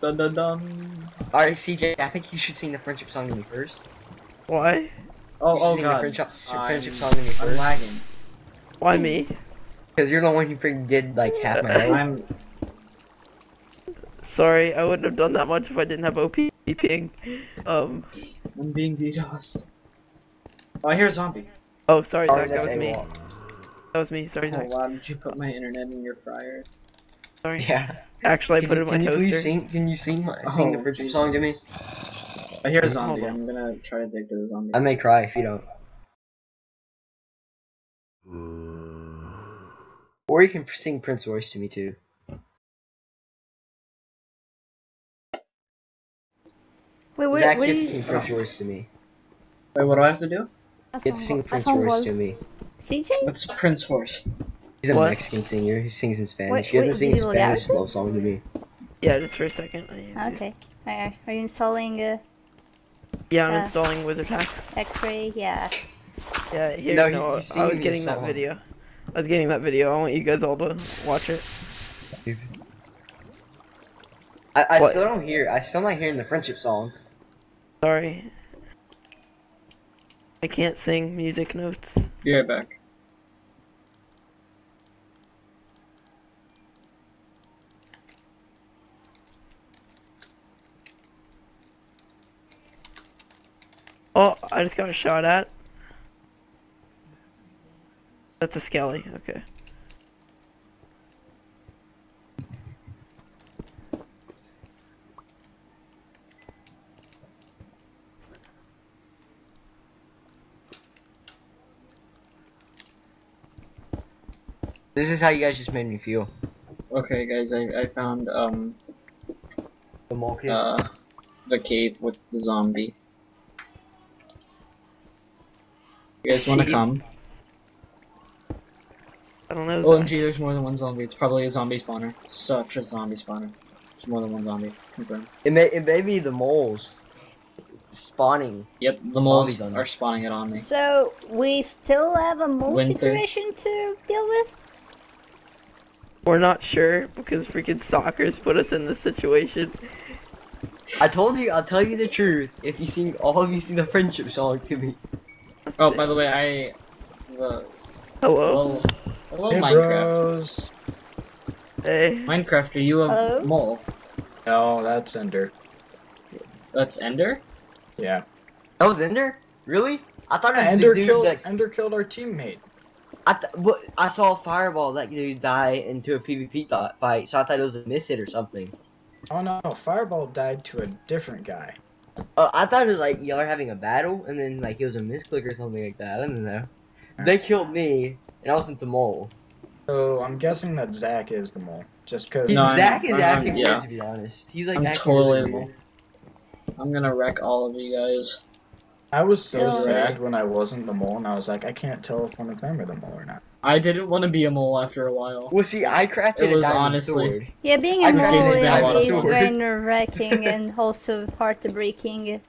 S2: Dun dun dun.
S1: Alright, CJ, I think you should sing the friendship song to me first.
S3: Why?
S2: Oh,
S1: You
S2: oh
S1: sing
S2: god.
S1: the friendship, friendship
S2: I'm-
S1: song to me first.
S2: I'm lagging.
S3: Why me?
S1: Because you're the one who freaking did like half my life.
S2: I'm.
S3: Sorry, I wouldn't have done that much if I didn't have OP ping. Um.
S2: I'm being DDoSed. Oh, I hear a zombie.
S3: Oh, sorry,
S1: Sorry,
S3: Zach. That was me.
S1: AWOL.
S3: That was me. Sorry,
S2: Oh
S3: Zach.
S2: wow, did you put my internet in your fryer?
S3: Sorry.
S1: Yeah.
S3: Actually, I
S1: Can
S3: put
S1: you,
S3: it in my
S1: can you please sing? Can you sing my sing the
S2: Oh,
S1: song to me?
S2: I hear a zombie. I'm gonna try to dig to the zombie.
S1: I may cry if you don't. Or you can sing Prince Royce to me too.
S4: Wait, where,
S1: Zach,
S4: where
S1: you to
S4: you...
S1: sing Prince Royce to me.
S2: Wait, what do I have to do?
S5: I
S1: You to sing Prince
S5: found
S1: Royce
S5: gold.
S1: to me.
S4: CJ?
S2: What's Prince Horse?
S1: He's a
S3: What?
S1: Mexican singer. He sings in Spanish.
S4: Wait,
S1: you have
S4: wait,
S1: to sing a
S4: you look out?
S1: Spanish love song to me.
S3: Yeah, just for a second.
S4: Okay. Are, are you installing uh,
S3: Yeah, I'm
S4: Uh,
S3: installing Wizard Hacks.
S4: X-Ray? Yeah.
S3: Yeah, here.
S1: No,
S3: No,
S1: you- you
S3: I was getting that
S1: song.
S3: video. I was getting that video. I want you guys all to watch it.
S1: I, I still don't hear. I still not hearing the friendship song.
S3: Sorry. I can't sing music notes.
S2: Be right back.
S3: Oh, I just got a shot at. That's a skelly. Okay.
S1: This is how you guys just made me feel.
S2: Okay, guys, I, I found um
S1: The mole kid.
S2: uh the cave with the zombie. You guys want to come?
S3: I don't know.
S2: OMG,
S3: Zach.
S2: there's more than one zombie. It's probably a zombie spawner. Such a zombie spawner. There's more than one zombie. Confirmed.
S1: it may it may be the moles spawning.
S2: Yep, the moles are spawning it on me.
S4: So, we still have a mole
S2: Winter.
S4: situation to deal with?
S3: We're not sure because freaking soccer's put us in this situation.
S1: I told you. I'll tell you the truth. If you sing all of you sing the friendship song to me.
S2: Oh, by the way, I the
S3: Hello.
S2: hello, hello
S6: Hey,
S2: Minecraft.
S6: bros.
S3: Hey.
S2: Minecraft, are you a
S4: Hello?
S2: mole?
S6: No, that's Ender.
S2: That's Ender.
S6: Yeah.
S1: That was Ender. Really? I thought it was
S6: Ender
S1: the dude
S6: killed.
S1: that.
S6: Ender killed our teammate.
S1: I th- what, I saw a fireball that dude die into a PvP th- fight, so I thought it was a miss hit or something.
S6: Oh no, Fireball died to a different guy.
S1: Uh, I thought it was like y'all are having a battle, and then like it was a misclick or something like that. I don't know. They killed me, and I wasn't the mole.
S6: So I'm guessing that Zach is the mole, just because.
S2: No, I'm-
S1: Zach is
S2: I'm-
S1: acting
S2: yeah.
S1: weird to be honest. He's like
S2: I'm
S1: acting
S2: totally
S1: really
S2: the
S1: weird.
S2: I'm gonna wreck all of you guys.
S6: I was so
S4: No.
S6: sad when I wasn't the mole, and I was like, I can't tell if one of them are the mole or not.
S2: I didn't want to be a mole after a while.
S1: Well, see, I crafted
S2: It was
S1: a diamond
S2: honestly-
S1: sword.
S4: Yeah, being a
S1: I just
S2: gave
S4: mole
S2: this man a lot of
S4: is
S1: sword.
S4: very nerve-wracking and also heartbreaking.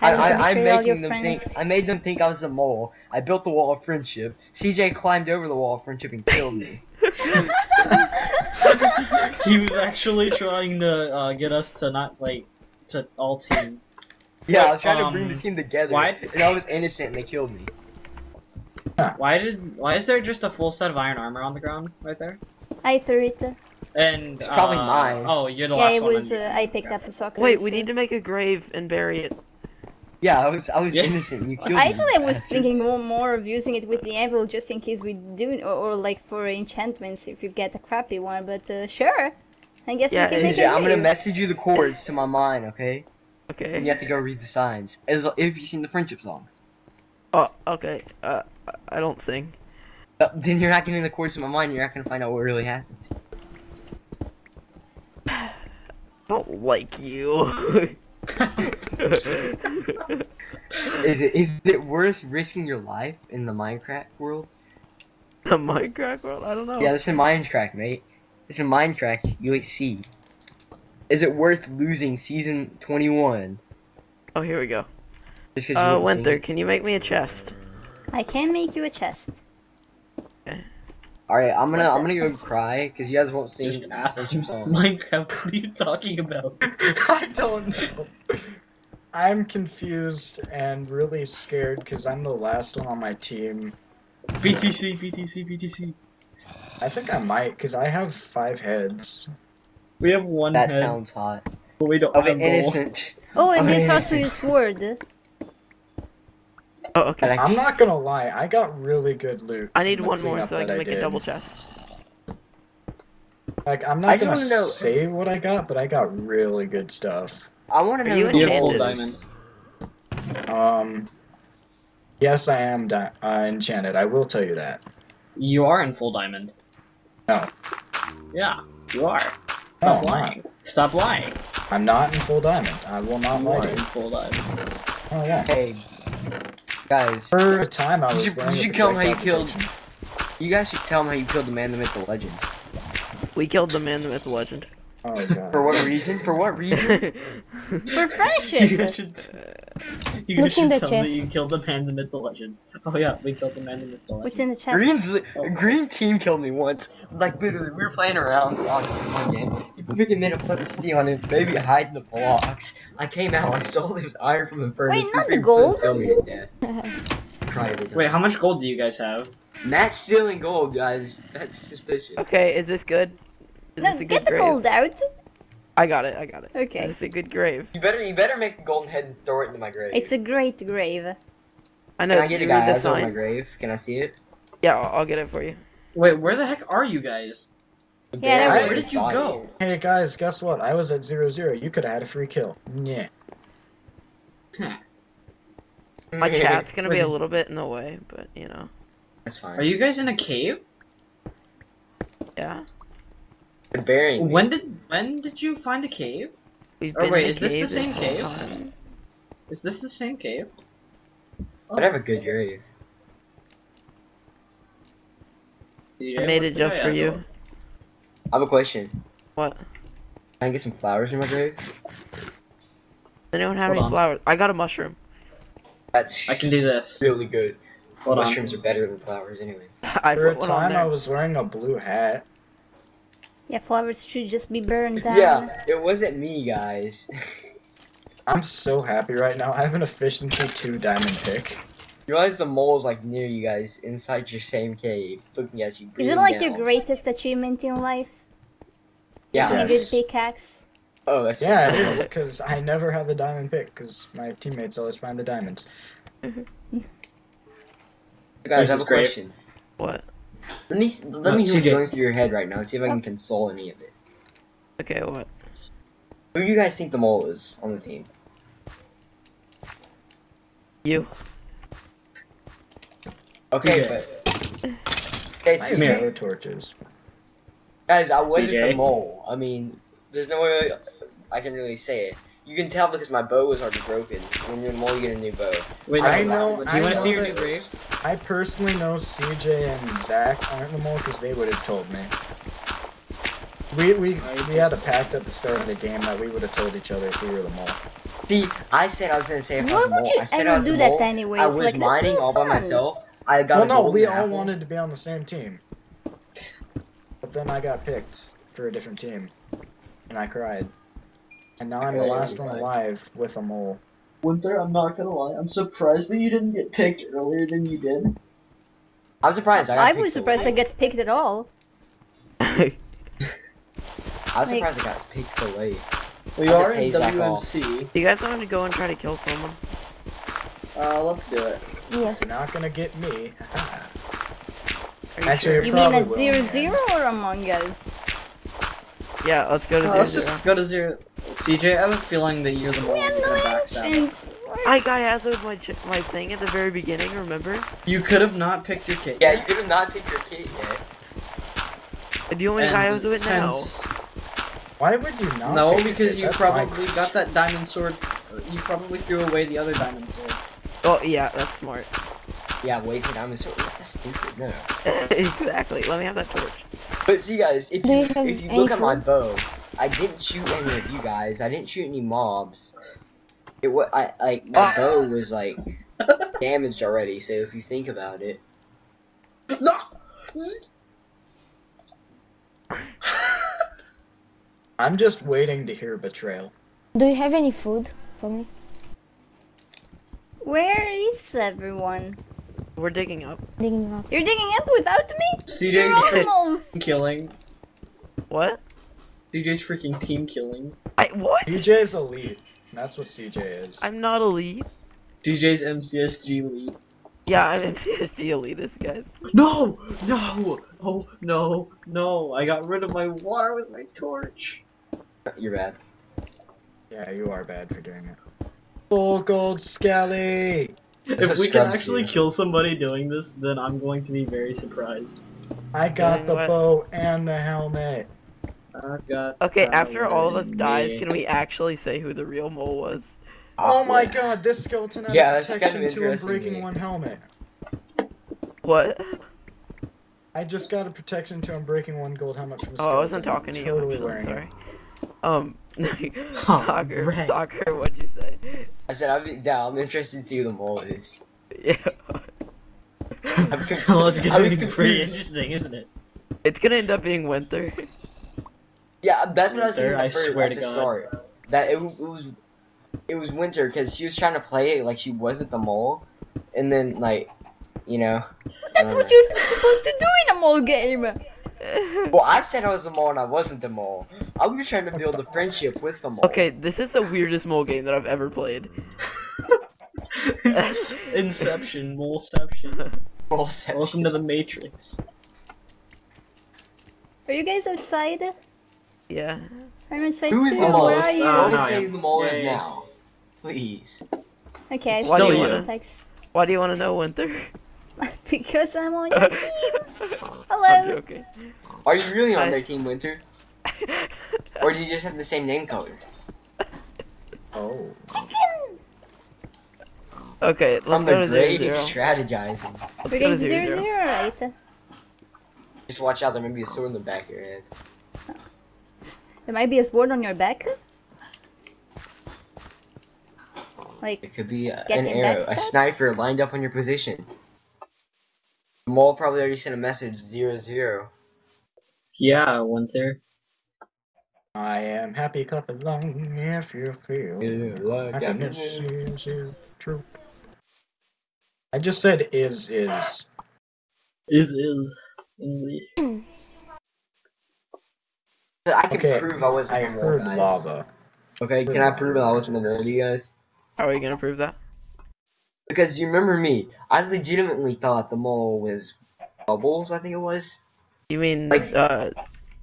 S1: I,
S4: Having to
S1: I, I'm
S4: betray all your
S1: making them think.
S4: friends.
S1: I made them think I was a mole. I built the wall of friendship. CJ climbed over the wall of friendship and killed me.
S2: he was actually trying to uh, get us to not like to all team.
S1: Yeah, I was trying to bring
S2: Um,
S1: the team together,
S2: why-
S1: and I was innocent, and they killed me.
S2: Why did? Why is there just a full set of iron armor on the ground right there?
S4: I threw it.
S2: And
S1: It's probably
S2: uh,
S1: mine.
S2: Oh, you're the
S4: Yeah,
S2: last
S4: it
S2: one.
S4: was. Uh,
S2: on-
S4: I picked up a soccer.
S3: Wait, we need to make a grave and bury it.
S1: Yeah, I was I was
S2: Yeah.
S1: innocent. You killed
S4: I
S1: me.
S4: thought I was thinking more, more of using it with the anvil just in case we do, or, or like for enchantments if you get a crappy one. But uh, sure, I guess
S3: Yeah,
S4: we can make
S1: CJ,
S4: it.
S1: I'm gonna message you the chords to my mind, okay? And
S3: Okay.
S1: you have to go read the signs. As if you sing the friendship song.
S3: Oh, okay. Uh, I don't sing.
S1: Uh, then you're not getting the chords in my mind. You're not gonna find out what really happened.
S3: I don't like you.
S1: Is it is it worth risking your life in the Minecraft world?
S3: the Minecraft world? I don't know.
S1: Yeah, this is Minecraft, mate. This is Minecraft UHC. Is it worth losing season 21
S3: Oh, here we go.
S1: just because
S3: Uh,
S1: you
S3: Winter,
S1: sing?
S3: can you make me a chest?
S4: I can make you a chest.
S1: All right, I'm gonna I'm gonna go cry because you guys won't sing
S2: Just
S1: the song.
S2: Minecraft, what are you talking about?
S6: I don't know. I'm confused and really scared because I'm the last one on my team.
S2: BTC, BTC, BTC.
S6: I think I might because I have five heads.
S2: We have one
S1: That
S2: head,
S1: sounds hot.
S2: but we don't
S1: Of
S2: have
S1: an innocent.
S4: Oh, and
S1: Okay.
S4: this also is sword.
S3: Oh, okay.
S1: I-
S6: I'm not gonna lie, I got really good loot.
S3: I need one more so I
S6: that
S3: can make a double chest.
S6: Like I'm not
S1: just
S6: gonna
S1: know-
S6: say what I got, but I got really good stuff.
S1: I want to
S3: Are
S1: know.
S3: you
S2: You have
S1: mole
S2: full
S3: enchanted?
S1: is.
S2: diamond.
S6: Um, yes, I am di- uh, enchanted. I will tell you that.
S2: You are in full diamond.
S6: No.
S2: Yeah, you are.
S6: No,
S2: Stop oh,
S6: I'm
S2: lying. Stop lying.
S6: I'm not in full diamond. I will not
S2: You
S6: lie
S2: are
S6: to
S2: in full diamond.
S6: Oh yeah.
S1: Hey, guys,
S6: For a time, I
S1: You
S6: was
S1: should-
S6: wearing
S1: you
S6: a
S1: should kill him how you killed- you guys should tell him how you killed the man, the myth, the legend.
S3: We killed the man, the myth, the legend.
S6: Oh god.
S1: For what reason? For what reason?
S4: For
S2: You
S4: friendship.
S2: should, you
S5: Look
S2: should
S5: the
S2: tell me you killed the man, the myth, the legend. Oh yeah, we killed the man, the myth, the legend.
S4: What's in the chest?
S1: Green's li- oh. green team killed me once. Like literally, we were playing around on one game. You freaking made a put the steel on his baby hide in the blocks. I came out, I stole it with iron from the furnace.
S4: Wait, not the gold?
S1: Still me to death. Cried every time.
S2: Wait, how much gold do you guys have?
S1: Matt stealing gold, guys. That's suspicious.
S3: okay, is this good? Is
S4: No, get
S3: good
S4: the
S3: grave?
S4: gold out.
S3: I got it, I got it.
S4: Okay.
S3: Is a good grave?
S1: You better, you better make a golden head and throw it into my grave.
S4: It's a great grave.
S3: I know,
S1: Can I get a
S3: you read the
S1: guy on my grave? Can I see it?
S3: Yeah, I'll, I'll get it for you.
S2: Wait, where the heck are you guys?
S4: Yeah,
S1: bear
S4: I-
S2: Where did you
S1: body.
S2: go?
S6: Hey guys, guess what? I was at zero zero. You could have had a free kill. Yeah.
S3: My chat's gonna be a little bit in the way, but you know,
S1: That's fine.
S2: Are you guys in a cave?
S3: yeah.
S1: They're burying me.
S2: When did when did you find a cave?
S3: We've
S2: Oh,
S3: been
S2: wait,
S3: in a
S2: is this the same
S3: whole
S2: cave?
S3: time.
S2: Is this the same cave?
S1: I'd have a good grave.
S2: DJ,
S3: I made it just for you.
S1: I have a question.
S3: What?
S1: Can I get some flowers in my grave?
S3: Does anyone have
S2: Hold
S3: any
S2: on.
S3: flowers? I got a mushroom.
S1: That's
S2: I can do this.
S1: really good.
S2: Hold on.
S1: Mushrooms are better than flowers, anyways.
S3: I
S6: For a
S3: put one on
S6: time, I was wearing a blue hat.
S4: Yeah, flowers should just be burned down.
S1: Yeah, it wasn't me, guys.
S6: I'm so happy right now. I have an efficiency two diamond pick.
S1: You realize the mole's like near you guys, inside your same cave, looking at you.
S4: Is it like
S1: down.
S4: your greatest achievement in life?
S1: Yeah.
S4: A
S6: Yes.
S4: good pickaxe?
S1: Oh, that's
S6: Yeah, it is because I never have a diamond pick because my teammates always find the diamonds.
S1: Guys, I have a
S2: great.
S1: question.
S3: What?
S1: Let me let
S2: Uh,
S1: me hear what's going through your head right now. and See if I can console any of it.
S3: Okay, what?
S1: Who do you guys think the mole is on the team?
S3: You.
S1: Okay,
S2: CJ.
S1: but okay,
S6: I have
S2: Come here.
S6: no torches.
S1: guys, I wasn't
S2: CJ.
S1: the mole. I mean, there's no way I can really say it. You can tell because my bow was already broken. When you're the mole, you get a new bow.
S2: Wait,
S6: I
S2: no,
S6: know-
S2: Do you want to see your new grave?
S6: I personally know CJ and Zach aren't the mole because they would have told me. We we we had a pact at the start of the game that we would have told each other if we were the mole.
S1: See, I said I was gonna say if I
S4: Why
S1: was the
S4: would
S1: mole.
S4: you
S1: I said I
S4: ever
S1: was
S4: do that
S1: mole.
S4: anyways?
S1: I was
S4: Like, that's
S1: mining
S4: no
S1: all by myself. I got
S6: Well, no,
S1: golden
S6: we all
S1: apple.
S6: wanted to be on the same team, but then I got picked for a different team, and I cried. And now I'm the last one alive with a mole.
S2: Winter, I'm not gonna lie. I'm surprised that you didn't get picked earlier than you did.
S1: I'm surprised. I, got
S4: I
S1: picked
S4: was
S1: so
S4: surprised I
S1: late.
S4: get picked at all.
S1: I was
S4: like-
S1: surprised I got picked so late.
S2: We
S1: I
S2: are in
S1: pay Zach.
S2: WMC.
S3: you guys want me to go and try to kill someone?
S2: Uh, let's do it.
S5: Yes.
S6: You're not gonna get me.
S3: Are you
S6: Actually,
S3: sure?
S4: You
S6: probably
S4: mean at
S6: will,
S4: zero
S6: man.
S4: zero or Among Us?
S3: Yeah, let's go to
S2: Uh,
S3: zero
S2: let's
S3: zero.
S2: just go to zero. CJ, I have a feeling that you're the
S4: We
S2: one
S4: have
S2: who's gonna backstab.
S4: actions.
S3: I got hazard my ch- my thing at the very beginning. Remember?
S2: You could have not picked your kit.
S1: Yeah, you could have not picked your kit yet.
S3: The only guy I was with now.
S6: Why would you not?
S2: No,
S6: pick
S2: because
S6: kid?
S2: you
S6: That's
S2: probably got that diamond sword. You probably threw away the other diamond sword.
S3: Oh yeah, that's smart.
S1: Yeah, wasted diamond sword. That's stupid. No.
S3: exactly. Let me have that torch.
S1: But see, guys, if you, if you look at my bow, I didn't shoot any of you guys. I didn't shoot any mobs. It was I like my ah. bow was like damaged already. So if you think about it.
S2: No.
S6: I'm just waiting to hear betrayal.
S5: Do you have any food for me?
S4: Where is everyone?
S3: We're digging up.
S5: Digging up.
S4: You're digging up without me?
S2: CJ
S4: You're almost.
S2: killing.
S3: What?
S2: CJ's freaking team killing.
S3: I what?
S6: CJ's elite. That's what CJ is.
S3: I'm not elite.
S2: CJ's MCSG lead.
S3: Yeah, I'm MCSG elitist, guys.
S2: No! No! Oh, no, no. I got rid of my water with my torch.
S1: You're bad.
S6: Yeah, you are bad for doing it. Full gold Skelly!
S2: If we can actually
S1: you.
S2: kill somebody doing this, then I'm going to be very surprised.
S6: I got
S3: Doing
S6: the
S3: what?
S6: bow and the helmet.
S2: I've got.
S3: Okay, after all of us
S2: Yeah.
S3: dies, can we actually say who the real mole was?
S6: Oh my god, this skeleton had
S1: Yeah,
S6: a protection
S1: of
S6: to him breaking
S1: Nick.
S6: one helmet.
S3: What?
S6: I just got a protection to him breaking one gold helmet from a
S3: Oh,
S6: skeleton.
S3: I wasn't talking to you.
S6: Totally
S3: Actually,
S6: wearing it.
S3: Sorry. Um,
S2: Oh,
S3: soccer,
S2: right.
S3: soccer. What'd you say?
S1: I said, I'm, yeah, I'm interested to see who the mole is.
S3: Yeah,
S1: I'm
S2: well, it's gonna
S1: was
S2: be pretty interesting, isn't it?
S3: it's gonna end up being winter.
S1: Yeah, that's what I was
S2: Winter,
S1: thinking
S2: I swear to God.
S1: start. That it, it was it was winter because she was trying to play it like she wasn't the mole, and then like, you know.
S4: That's what you're supposed to do in a mole game.
S1: Well, I said I was the mole and I wasn't the mole. I was trying to build a friendship with the mole.
S3: okay, this is the weirdest mole game that I've ever played.
S2: Inception, moleception.
S1: Mole
S2: Welcome to the Matrix.
S4: Are you guys outside?
S3: Yeah.
S4: I'm inside
S1: Who is
S4: too.
S1: the mole?
S4: Where are you?
S2: Oh, no, yeah.
S1: the mole
S2: Yeah,
S1: is
S2: yeah.
S1: now. Please.
S4: Okay, I
S3: Why
S4: see
S3: do you
S4: the
S3: wanna-
S4: text.
S3: Why do you want to know winter?
S4: because I'm on your team.
S3: I'm
S4: Hello.
S1: Are you really on
S3: I-
S1: their team, Winter? Or do you just have the same name color?
S6: Oh. Chicken.
S3: Okay, let's
S1: From
S3: go
S1: the
S3: to zero
S1: grave
S3: zero.
S1: strategizing.
S3: Let's
S4: We're
S3: go to
S4: getting
S3: zero
S4: zero
S3: zero.
S4: zero, right?
S1: Just watch out, there may be a sword in the back of your head.
S4: There might be a sword on your back. Like,
S1: It could be uh,
S4: Get
S1: an
S4: in that
S1: arrow, a sniper lined up on your position. The mole probably already sent a message zero zero.
S2: Yeah, Winter.
S6: I am happy clap along if you feel happiness is your truth. I just said is is.
S2: Is is. Indeed.
S1: I can
S6: Okay,
S1: prove I wasn't
S6: I
S1: the mole,
S6: heard
S1: guys.
S6: lava.
S1: Okay, can I prove I wasn't the mole you guys?
S3: How are we gonna prove that?
S1: Because you remember me, I legitimately thought the mole was Bubbles, I think it was.
S3: You mean
S1: Like-
S3: uh,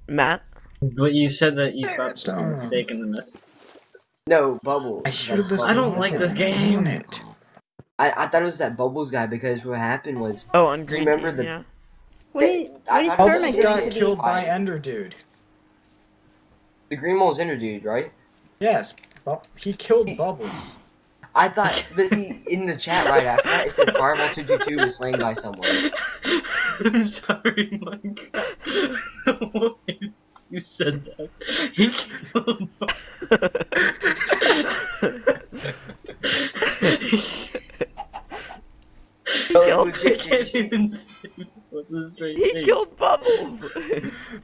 S3: Matt?
S2: But you said that you
S6: There
S2: thought
S6: it's
S2: there was a mistake in the message.
S1: No, Bubbles.
S6: I should have
S2: I don't like this game.
S6: It.
S1: I, I thought it was that Bubbles guy because what happened was
S3: Oh, on green
S1: remember
S3: team,
S1: the-
S3: yeah.
S4: what is,
S1: I-
S4: what is
S6: Bubbles got killed by Ender Dude.
S1: the green mole's Ender Dude, right?
S6: Yes, Bu- he killed Bubbles.
S1: I thought, but see, in the chat right after that, it said Fireball 222 was slain by someone.
S2: I'm sorry, Mike. you said that. He killed
S1: No,
S3: killed-
S1: legit,
S2: I can't
S1: see-
S2: even say with a straight
S3: He
S2: face.
S3: killed Bubbles.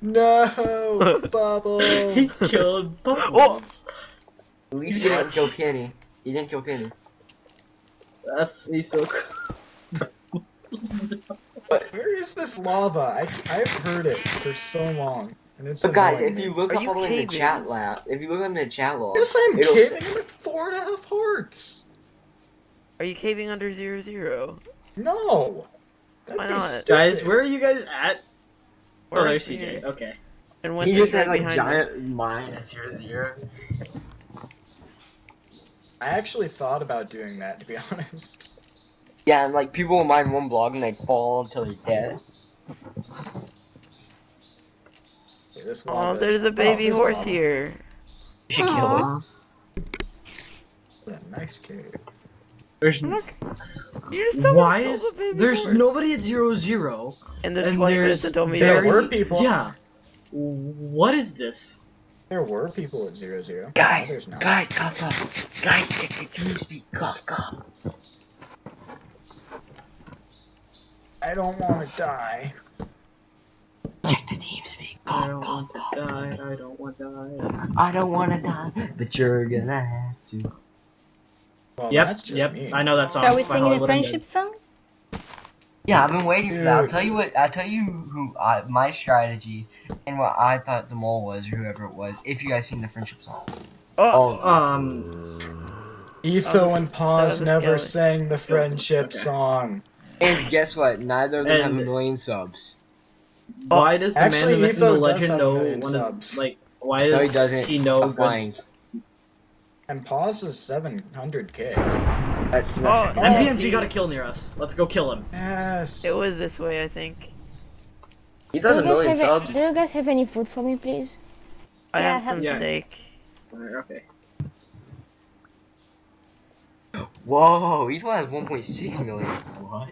S6: No, Bubbles!
S2: He killed Bubbles.
S1: At least he didn't kill Kenny. He didn't kill Kenny.
S2: That's he's so cool.
S6: Where is this lava? I I've heard it for so long, and it's.
S1: But guys,
S6: annoying
S1: if you look
S3: Are
S1: up
S3: you
S1: the in the chat lab, if you look up in the chat log,
S6: Yes, I'm
S1: it'll
S6: kidding. I'm at four and a half hearts.
S3: Are you caving under zero zero?
S6: No. That'd
S3: Why not?
S6: stupid.
S2: Guys, where are you guys at?
S3: We're
S2: Oh,
S3: right
S2: there's
S3: here.
S2: CJ. Okay.
S3: And
S1: he
S3: Winter's
S1: just
S3: right
S1: had like
S3: behind
S1: giant mine at zero zero.
S6: I actually thought about doing that, to be honest.
S1: Yeah, and like people will mine one block and they fall until they're dead.
S6: Okay, this
S3: Oh,
S6: lava
S3: there's a baby
S6: there's
S3: horse
S6: lava.
S3: here.
S1: You should kill it.
S6: Yeah, nice cave.
S2: There's
S3: I'm You just told
S2: why is
S3: the baby
S2: there's
S3: horse.
S2: nobody at zero zero?
S3: And there's
S2: and
S3: 20 minutes
S2: there's
S3: until me.
S6: There were people.
S2: Yeah. What is this?
S6: There were people at zero zero.
S1: Guys,
S6: There's not.
S1: guys, cough up. Guys, check the TeamSpeak. Cough, cough.
S6: I don't want to die.
S1: Check the TeamSpeak.
S2: I don't want to die. I don't want to die.
S1: I don't wanna die, but you're gonna have to.
S6: Well,
S2: Yep,
S6: that's just
S2: yep.
S6: me.
S2: I know that song.
S4: So are we singing a
S2: Hollywood Undead.
S4: friendship song?
S1: Yeah, I've been waiting for that. I'll tell you what. I'll tell you who I, my strategy and what I thought the mole was, or whoever it was. If you guys seen the friendship song.
S3: Oh,
S1: Oh,
S2: Um,
S6: Etho
S3: was-
S6: and
S3: that
S6: Paz never
S3: skeleton.
S6: sang the friendship
S2: okay.
S6: song.
S1: and guess what? Neither of them have a million subs.
S2: why does the
S6: Actually,
S2: man, the myth, and the legend
S6: have
S2: know
S6: million
S2: one
S6: subs.
S2: of like? Why
S1: No,
S2: does
S1: he doesn't.
S2: he know?
S1: Stop
S2: good-
S1: lying.
S6: And Paz is 700k.
S1: That's, that's
S3: Oh.
S2: MPMG got a kill near us. Let's go kill him.
S6: Yes.
S3: it was this way, I think.
S1: He
S5: Do
S1: does
S5: you,
S1: a
S5: guys
S1: million
S5: have a- do you guys have any food for me, please?
S3: I
S4: Yeah,
S3: have
S4: have
S3: some
S2: some.
S3: steak.
S2: Okay.
S1: Whoa, Etho has 1.6 million. What?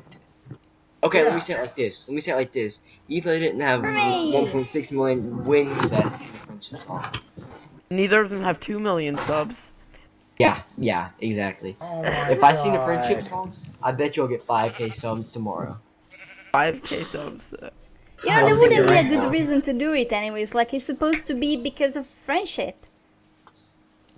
S1: Okay, let me say it like this. Let me say it like this. Etho didn't have 1.6 million when he said friendship song.
S3: Neither of them have two million subs.
S1: Yeah, yeah, exactly.
S6: Oh my
S1: If I see the friendship
S6: God.
S1: song, I bet you'll get 5k subs tomorrow.
S3: 5k subs.
S4: You know, there wouldn't be a good
S1: now.
S4: reason to do it anyways. Like, it's supposed to be because of friendship.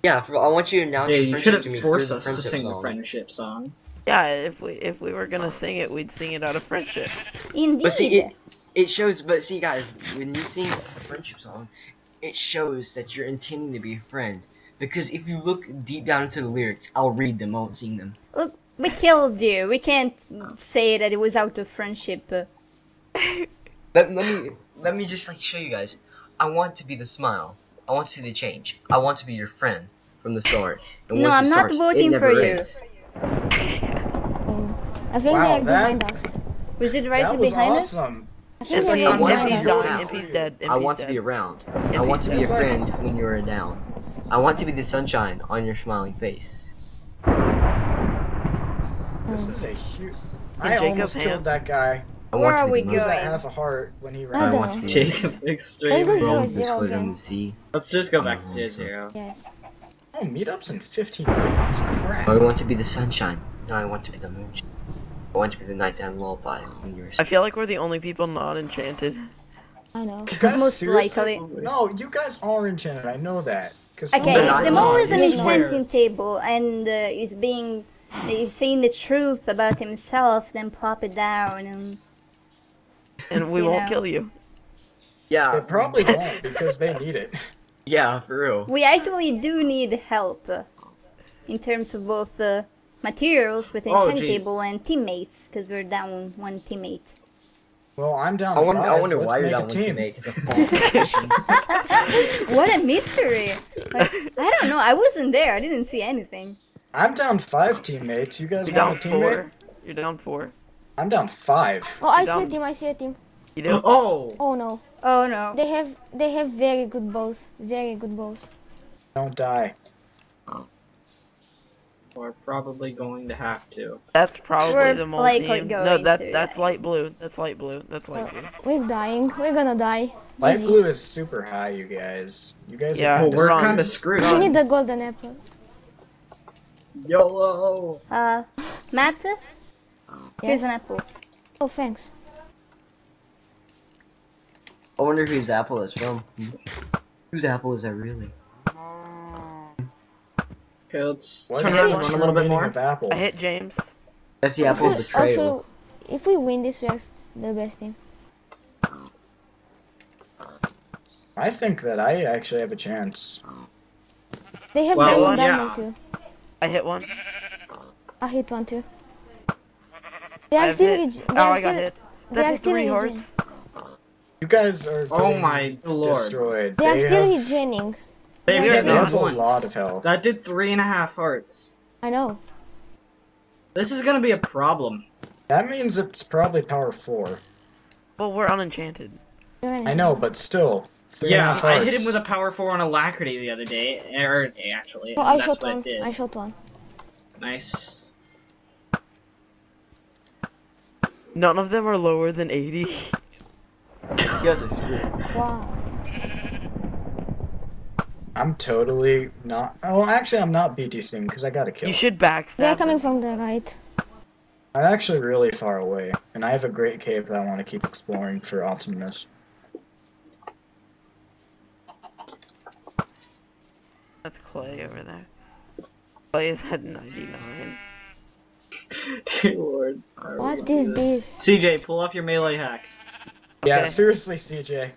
S1: Yeah, I want you to announce
S2: Yeah, you
S1: should
S2: have
S1: to me
S2: force us to
S1: friendship
S2: sing the friendship song.
S3: Yeah, if we if we were gonna sing it, we'd sing it out of friendship.
S4: Indeed.
S1: But see, it, it shows. But see, guys, when you sing a friendship song, it shows that you're intending to be a friend. Because if you look deep down into the lyrics, I'll read them. I won't sing them.
S4: Look, we killed you. We can't say that it was out of friendship.
S1: Let, let me let me just like show you guys. I want to be the smile. I want to see the change. I want to be your friend from the start. And
S4: No, I'm not
S1: starts, it
S4: voting
S1: never
S4: for you.
S1: ends.
S5: Oh, I think
S6: Wow,
S5: they're
S6: that-
S5: behind us.
S4: was it
S6: That
S4: right
S6: was
S4: behind us?
S6: awesome.
S5: I think they're
S3: like
S1: I
S5: right
S1: want
S3: if
S1: to
S3: he's
S1: be
S5: behind us.
S3: dying,
S1: around.
S3: if he's dead, if
S1: I
S3: he's
S1: want to
S3: dead.
S1: be around.
S3: If
S1: I want to be a friend when you're down. I want to be the sunshine on your smiling face.
S6: This is a huge. I
S3: Jacob
S6: almost
S3: Ham-
S6: killed that guy.
S1: I
S4: Where
S1: want to
S4: are
S1: be
S4: we
S1: the
S6: He was
S1: most-
S4: going?
S6: half a heart when he
S5: I
S6: ran.
S1: I want to be
S2: Jacob
S5: Let's
S2: extreme.
S5: go zero
S1: Rome
S5: zero
S1: is in
S5: again.
S1: the sea.
S2: Let's just go back to zero zero.
S5: Yes.
S6: Oh, meetups in 15 minutes. Crap.
S1: I want to be the sunshine. No, I want to be the moon. I want to be the nighttime lullaby when you're
S3: I feel like we're the only people not enchanted.
S5: I know.
S6: You guys
S4: Most likely.
S6: No, you guys are enchanted. I know that. 'Cause
S4: Okay, if the
S1: I-
S4: mole is an enchanting table and uh, is being is saying the truth about himself, then plop it down and
S3: And we
S4: You
S3: won't
S4: know.
S3: kill you.
S1: Yeah.
S6: They probably won't because they need it.
S1: Yeah, for real.
S4: we actually do need help uh, in terms of both uh, materials with the
S2: Oh,
S4: enchanting table and teammates, because we're down one teammate.
S6: Well, I'm down
S1: I wonder,
S6: five.
S1: I wonder
S6: Let's
S1: why you're
S6: down
S1: that
S6: a
S1: one
S6: team.
S1: teammate of
S4: what a mystery! Like, I don't know. I wasn't there. I didn't see anything.
S6: I'm down five teammates. You guys
S3: You're down
S6: a teammate?
S3: four. You're down four.
S6: I'm down five.
S5: Oh, I see a team. I see a team.
S3: You do?
S2: Oh,
S5: Oh no,
S4: Oh no.
S5: they have they have very good bows. Very good bows.
S6: Don't die.
S2: we're probably going to have to.
S3: That's probably
S4: We're
S3: the mole
S4: likely
S3: team. No, that
S4: to.
S3: that's light blue. That's light blue. That's light blue.
S5: We're dying. We're gonna die.
S6: Light
S5: GG.
S6: blue is super high, you guys. You guys
S3: Yeah,
S6: are
S2: Well, we're kind of screwed.
S5: We need the golden apple.
S2: YOLO.
S4: Uh, Matt, here's an apple.
S5: Oh, thanks.
S1: I wonder whose apple is from. Whose apple is that really?
S2: Okay, let's
S6: What
S2: turn
S6: is
S2: around run a little bit more.
S6: apple?
S3: I hit James.
S1: That's the apple of
S5: Also-
S1: betrayal.
S5: Also, if we win this, we are the best team.
S6: I think that I actually have a chance.
S5: They have
S2: Well,
S5: diamond
S2: yeah.
S5: too.
S3: I hit one.
S5: I hit one too. They are
S3: I've
S5: still.
S3: hit. Oh, I got hit.
S5: they
S3: That
S5: are
S3: three
S5: regen-
S3: hearts.
S6: You guys are
S2: Oh my lord.
S6: destroyed.
S5: They are still
S6: have,
S5: regening.
S2: They
S6: they
S2: did
S5: they
S2: that
S6: have a
S2: once.
S6: lot of health.
S2: That did three and a half hearts.
S5: I know.
S2: This is gonna be a problem.
S6: That means it's probably power four.
S3: Well, we're unenchanted.
S6: I know, but still. three and a
S2: Yeah,
S6: half
S2: I hit him with a power four on alacrity the other day, or day actually.
S5: Oh, I
S2: that's
S5: shot
S2: what
S5: one.
S2: it did.
S5: I shot one.
S2: Nice.
S3: None of them are lower than 80.
S6: I'm totally not. Well, actually, I'm not BT soon because I got a kill.
S3: You should backstab.
S5: They're
S3: coming
S5: from the right.
S6: I'm actually really far away, and I have a great cave that I want to keep exploring for awesomeness.
S3: That's Clay over there. Clay is at 99.
S2: Dear Lord.
S5: What is this?
S2: CJ, pull off your melee hacks.
S6: Yeah,
S3: Okay.
S6: seriously, CJ.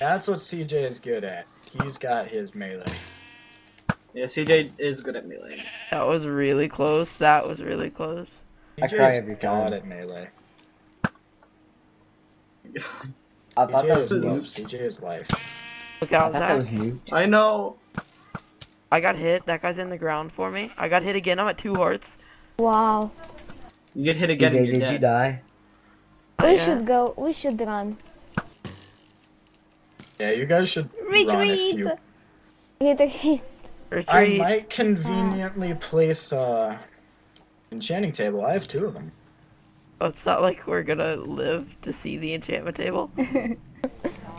S6: That's what CJ is good at. He's got his melee.
S2: Yeah, CJ is good at melee.
S3: That was really close. That was really close.
S1: I
S6: CJ
S1: cry
S6: is
S1: every
S6: god at melee.
S1: I thought that was
S6: is CJ is life.
S3: Look
S1: I
S3: out,
S1: thought that was
S3: Zach.
S1: new.
S2: I know.
S3: I got hit. That guy's in the ground for me. I got hit again. I'm at two hearts.
S5: Wow.
S2: You get hit again
S1: DJ,
S2: and you're
S1: did
S2: dead.
S1: you die?
S5: We
S3: Yeah.
S5: should go. We should run.
S6: Yeah, you guys should run if
S4: Retreat!
S6: you.
S5: Hit a hit.
S6: I might conveniently place uh enchanting table. I have two of them.
S3: Oh, it's not like we're gonna live to see the enchantment table.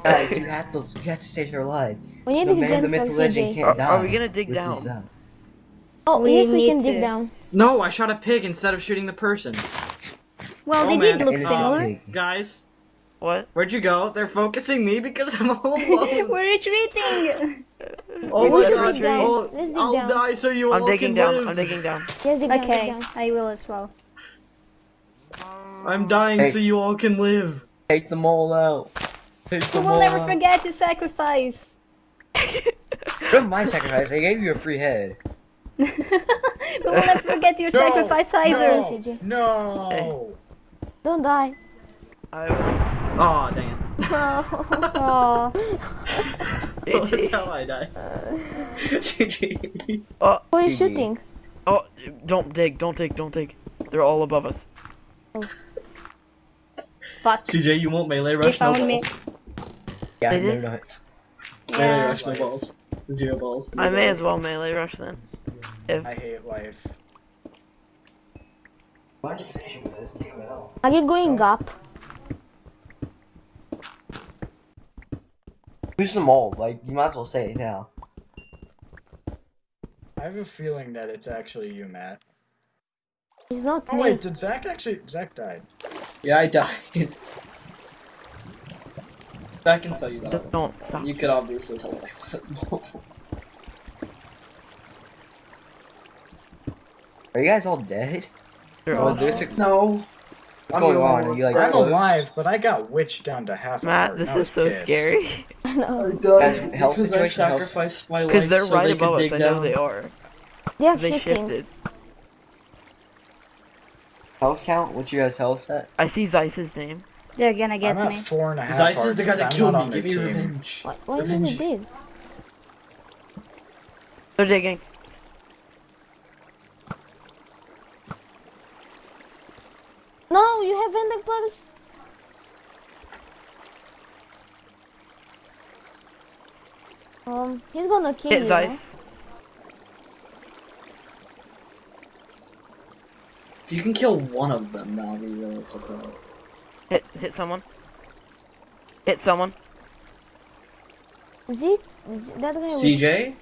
S1: Guys, you have to you have to save your life.
S5: We need
S1: The
S5: to
S1: man,
S5: gen
S1: the myth, legend can't
S3: Are,
S1: die.
S3: are we gonna dig
S1: Which
S3: down?
S1: uh,
S5: Oh,
S4: We
S5: yes, we
S4: need
S5: can dig down.
S2: No, I shot a pig instead of shooting the person.
S4: Well,
S2: Oh,
S4: they
S2: man.
S4: did look
S1: It is
S4: similar.
S2: Guys,
S3: What?
S2: where'd you go? They're focusing me because I'm all alone.
S4: We're retreating!
S2: oh
S5: Let's
S2: my
S5: dig
S2: god.
S5: down.
S2: Oh,
S5: Let's dig
S2: I'll
S5: down.
S2: die so you
S3: I'm
S2: all
S3: digging
S2: can
S3: down.
S2: live.
S3: I'm digging down.
S5: Yes, dig down, dig
S4: Okay,
S5: down.
S4: I will as well.
S2: I'm dying
S1: Hey.
S2: so you all can live.
S1: Take them all out. Take
S4: We will never forget to sacrifice.
S1: Don't my sacrifice. I gave you a free head.
S4: we will never forget your
S6: No,
S4: sacrifice either.
S6: No,
S5: CJ.
S6: no.
S5: Don't die.
S3: I will.
S2: Oh dang it.
S4: Aw.
S2: That's how I die. GG.
S3: Oh, uh,
S5: Who are you
S1: GG.
S5: shooting?
S3: oh! Don't dig! Don't dig! Don't dig! They're all above us. Oh.
S4: Fuck.
S2: CJ, you won't melee
S4: They
S2: rush no
S4: found me.
S2: Balls.
S1: Yeah,
S3: They
S1: no
S3: did?
S1: nuts.
S2: Melee rush no balls. Zero balls.
S3: I may as well melee rush then. If...
S6: I hate life.
S5: Are you going up?
S1: Who's the mole? Like, you might as well say it now.
S6: I have a feeling that it's actually you, Matt.
S5: He's not
S6: Oh
S5: me.
S6: wait, did Zach actually? Zach died.
S2: Yeah, I died. I can tell you that.
S3: Don't- Don't stop.
S2: You could obviously tell I wasn't mobile.
S1: Are you guys all dead?
S3: They're all-
S1: there's a-
S2: No.
S1: What's going on? Are you like
S6: I'm
S1: close?
S6: alive, but I got witched down to half.
S3: Matt, this is so
S6: pissed.
S3: scary.
S5: I know.
S1: Guys,
S2: died
S1: health
S2: because I sacrificed my life
S3: Because they're
S2: so
S3: right
S2: they
S3: above us.
S2: dig
S3: I know
S2: down.
S3: they are.
S5: They are
S3: They
S5: shifting.
S3: shifted.
S1: Health count? What's your guys' health set?
S3: I see Zeiss's name.
S4: They're gonna get
S6: I'm
S4: me.
S6: at four and a half
S2: Zeiss is
S6: hearts,
S2: the guy
S6: but
S2: that
S6: I'm
S2: killed
S6: not
S2: me.
S6: on
S2: Give me
S6: their team.
S2: revenge.
S5: Why, why did you
S2: Revenge.
S5: dig?
S3: They're digging.
S5: No, you have ender pearls. Um, he's gonna kill
S3: Hit
S5: you.
S3: Zeiss.
S2: If you can kill one of them, that'll be really surprised.
S3: Hit hit someone. Hit someone.
S5: no? Is it is that guy
S2: CJ?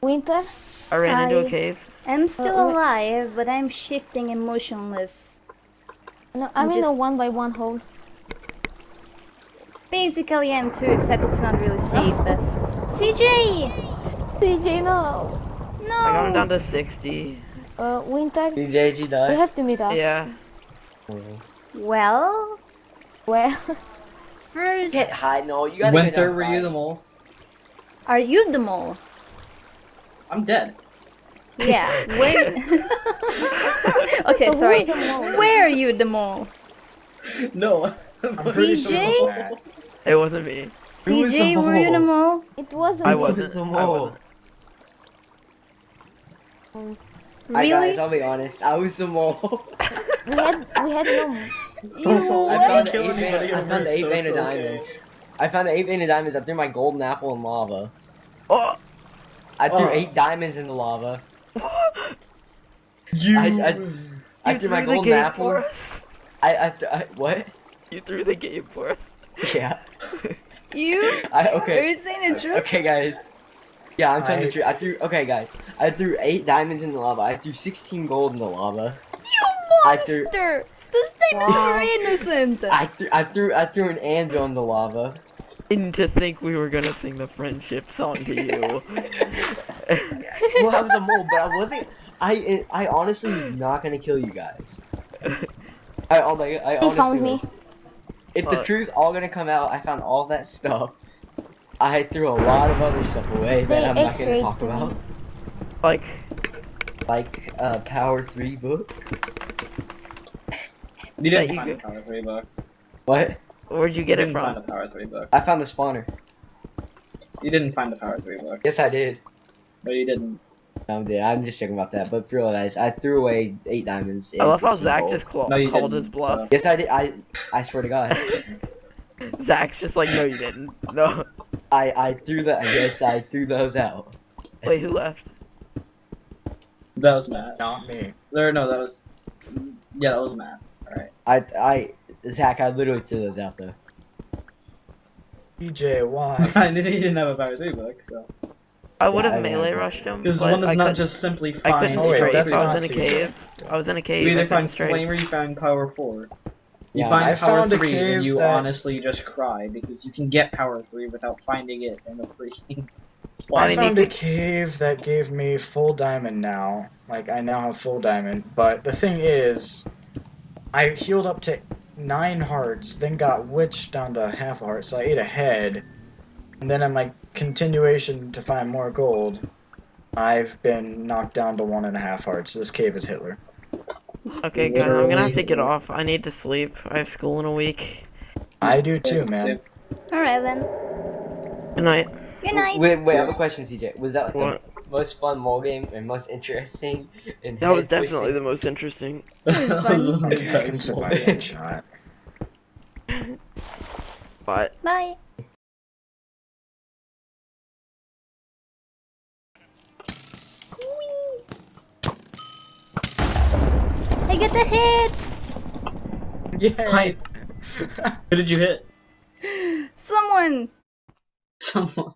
S5: Winter?
S3: I ran into a cave.
S4: I'm still
S5: Uh,
S4: alive, but I'm shifting and motionless.
S5: No, I'm in a one by one hole.
S4: Basically, I'm too, except it's not really safe. but- CJ!
S5: CJ, no.
S4: No!
S3: I got him down to 60.
S5: Uh, Winter,
S1: DJ, did you
S5: we have to meet up.
S3: Yeah.
S4: Well,
S5: Well,
S4: first,
S1: Get high, no, you gotta
S2: Winter,
S1: get
S2: were you the mole?
S4: are you the mole?
S2: I'm dead.
S4: Yeah, where? okay,
S5: So
S4: sorry. Where are you the mole?
S2: No.
S6: I'm pretty sure it
S4: CJ?
S6: was Matt.
S3: It wasn't me.
S1: Who is the
S4: CJ, were you the mole?
S5: it wasn't
S3: I
S5: me.
S3: wasn't.
S1: the
S3: I
S1: mole?
S3: Wasn't.
S1: Hi guys,
S4: Really?
S1: I'll be honest. I was the mole.
S5: We had we had no.
S4: You
S1: I found the eight
S2: anybody
S1: vein, I found the eight
S2: so
S1: vein of
S2: it's okay.
S1: diamonds. I found the eight vein of diamonds. I threw my golden apple in lava.
S3: Oh!
S1: I threw
S2: Oh.
S1: eight diamonds in the lava.
S2: You.
S1: I, I, I
S3: you
S1: threw
S3: threw
S1: my
S3: the
S1: golden
S3: game
S1: apple.
S3: for us.
S1: I, I, th- I, what?
S3: You threw the game for us.
S1: Yeah.
S4: You?
S1: I okay.
S4: Are you saying the truth?
S1: Okay, guys. Yeah, I'm telling
S6: I-
S1: the truth. I threw. Okay, guys. I threw eight diamonds in the lava. I threw 16 gold in the lava.
S4: You
S1: I threw-
S4: monster! Those diamonds
S5: Wow.
S4: were innocent!
S1: I threw. I threw. I threw an anvil in the lava.
S3: And to think we were gonna sing the friendship song to you.
S1: well, I was a mole, but I wasn't. I I honestly was not gonna kill you guys. I, oh my, I
S5: He
S1: honestly
S5: found me.
S1: was. If the
S3: What?
S1: truth all gonna come out, I found all that stuff. I threw a lot of other stuff away that
S5: They
S1: I'm not gonna talk
S5: to me.
S1: about,
S3: like,
S1: like uh, Power Three book.
S2: You didn't find
S3: go-
S2: the Power 3 book.
S1: What?
S3: where'd you
S2: You
S3: get it
S2: didn't find
S3: from?
S2: the Power 3 book.
S1: I found the spawner.
S2: You didn't find the Power 3 book.
S1: Yes, I did.
S2: But you didn't.
S1: No, I'm. I'm just joking about that. But for real, guys, I threw away eight diamonds.
S3: I love
S1: and
S3: how
S1: 16
S3: Zach
S1: gold.
S3: just cla-
S2: No, you
S3: called
S2: didn't,
S3: his bluff.
S2: so-
S1: Yes, I did. I I swear to God,
S3: Zach's just like, no, you didn't. No.
S1: I I threw the. Yes, I threw those out.
S3: Wait, who left?
S2: That was Matt.
S6: Not me.
S2: Or no, that was. Yeah, that was Matt. Alright.
S1: I I Zach, I literally threw those out though.
S6: PJ, why?
S2: I didn't, he didn't have a Power 3 book, so.
S3: I would
S1: Yeah,
S3: have
S1: I
S3: melee
S1: know.
S3: rushed him,
S2: Because one is
S3: I,
S2: not just simply
S3: I
S2: find.
S3: couldn't
S6: Oh, wait,
S3: strafe.
S6: that's
S3: I was
S6: not
S3: in a cave. I was in a cave.
S2: You
S3: I
S2: either
S3: couldn't
S2: find
S3: strafe.
S2: Flame or you find Power 4. You
S1: Yeah,
S2: find
S6: I
S2: Power
S6: found a
S2: 3
S6: cave
S2: and you
S6: that-
S2: honestly just cry because you can get Power 3 without finding it in the freaking spot.
S3: I
S6: I found
S3: you
S6: a cave that gave me full diamond now. Like, I now have full diamond. But the thing is, I healed up to nine hearts, then got witched down to half a heart, so I ate a head. And then in my continuation to find more gold, I've been knocked down to one and a half hearts. This cave is Hitler.
S3: Okay, guys, I'm gonna have to get off. I need to sleep. I have school in a week.
S6: I do too, man.
S4: Alright then.
S3: Good night.
S4: Good night.
S1: Wait, wait, I have a question, CJ. Was that like
S3: What?
S1: the most fun mole game and most interesting? And
S3: That was
S1: head
S3: definitely the most interesting.
S4: That was fun.
S6: I can, I can
S2: best
S6: survive
S2: ones.
S6: shot.
S3: But
S4: Bye. I get the hit!
S6: Yeah.
S2: Who did you hit?
S4: Someone!
S2: Someone.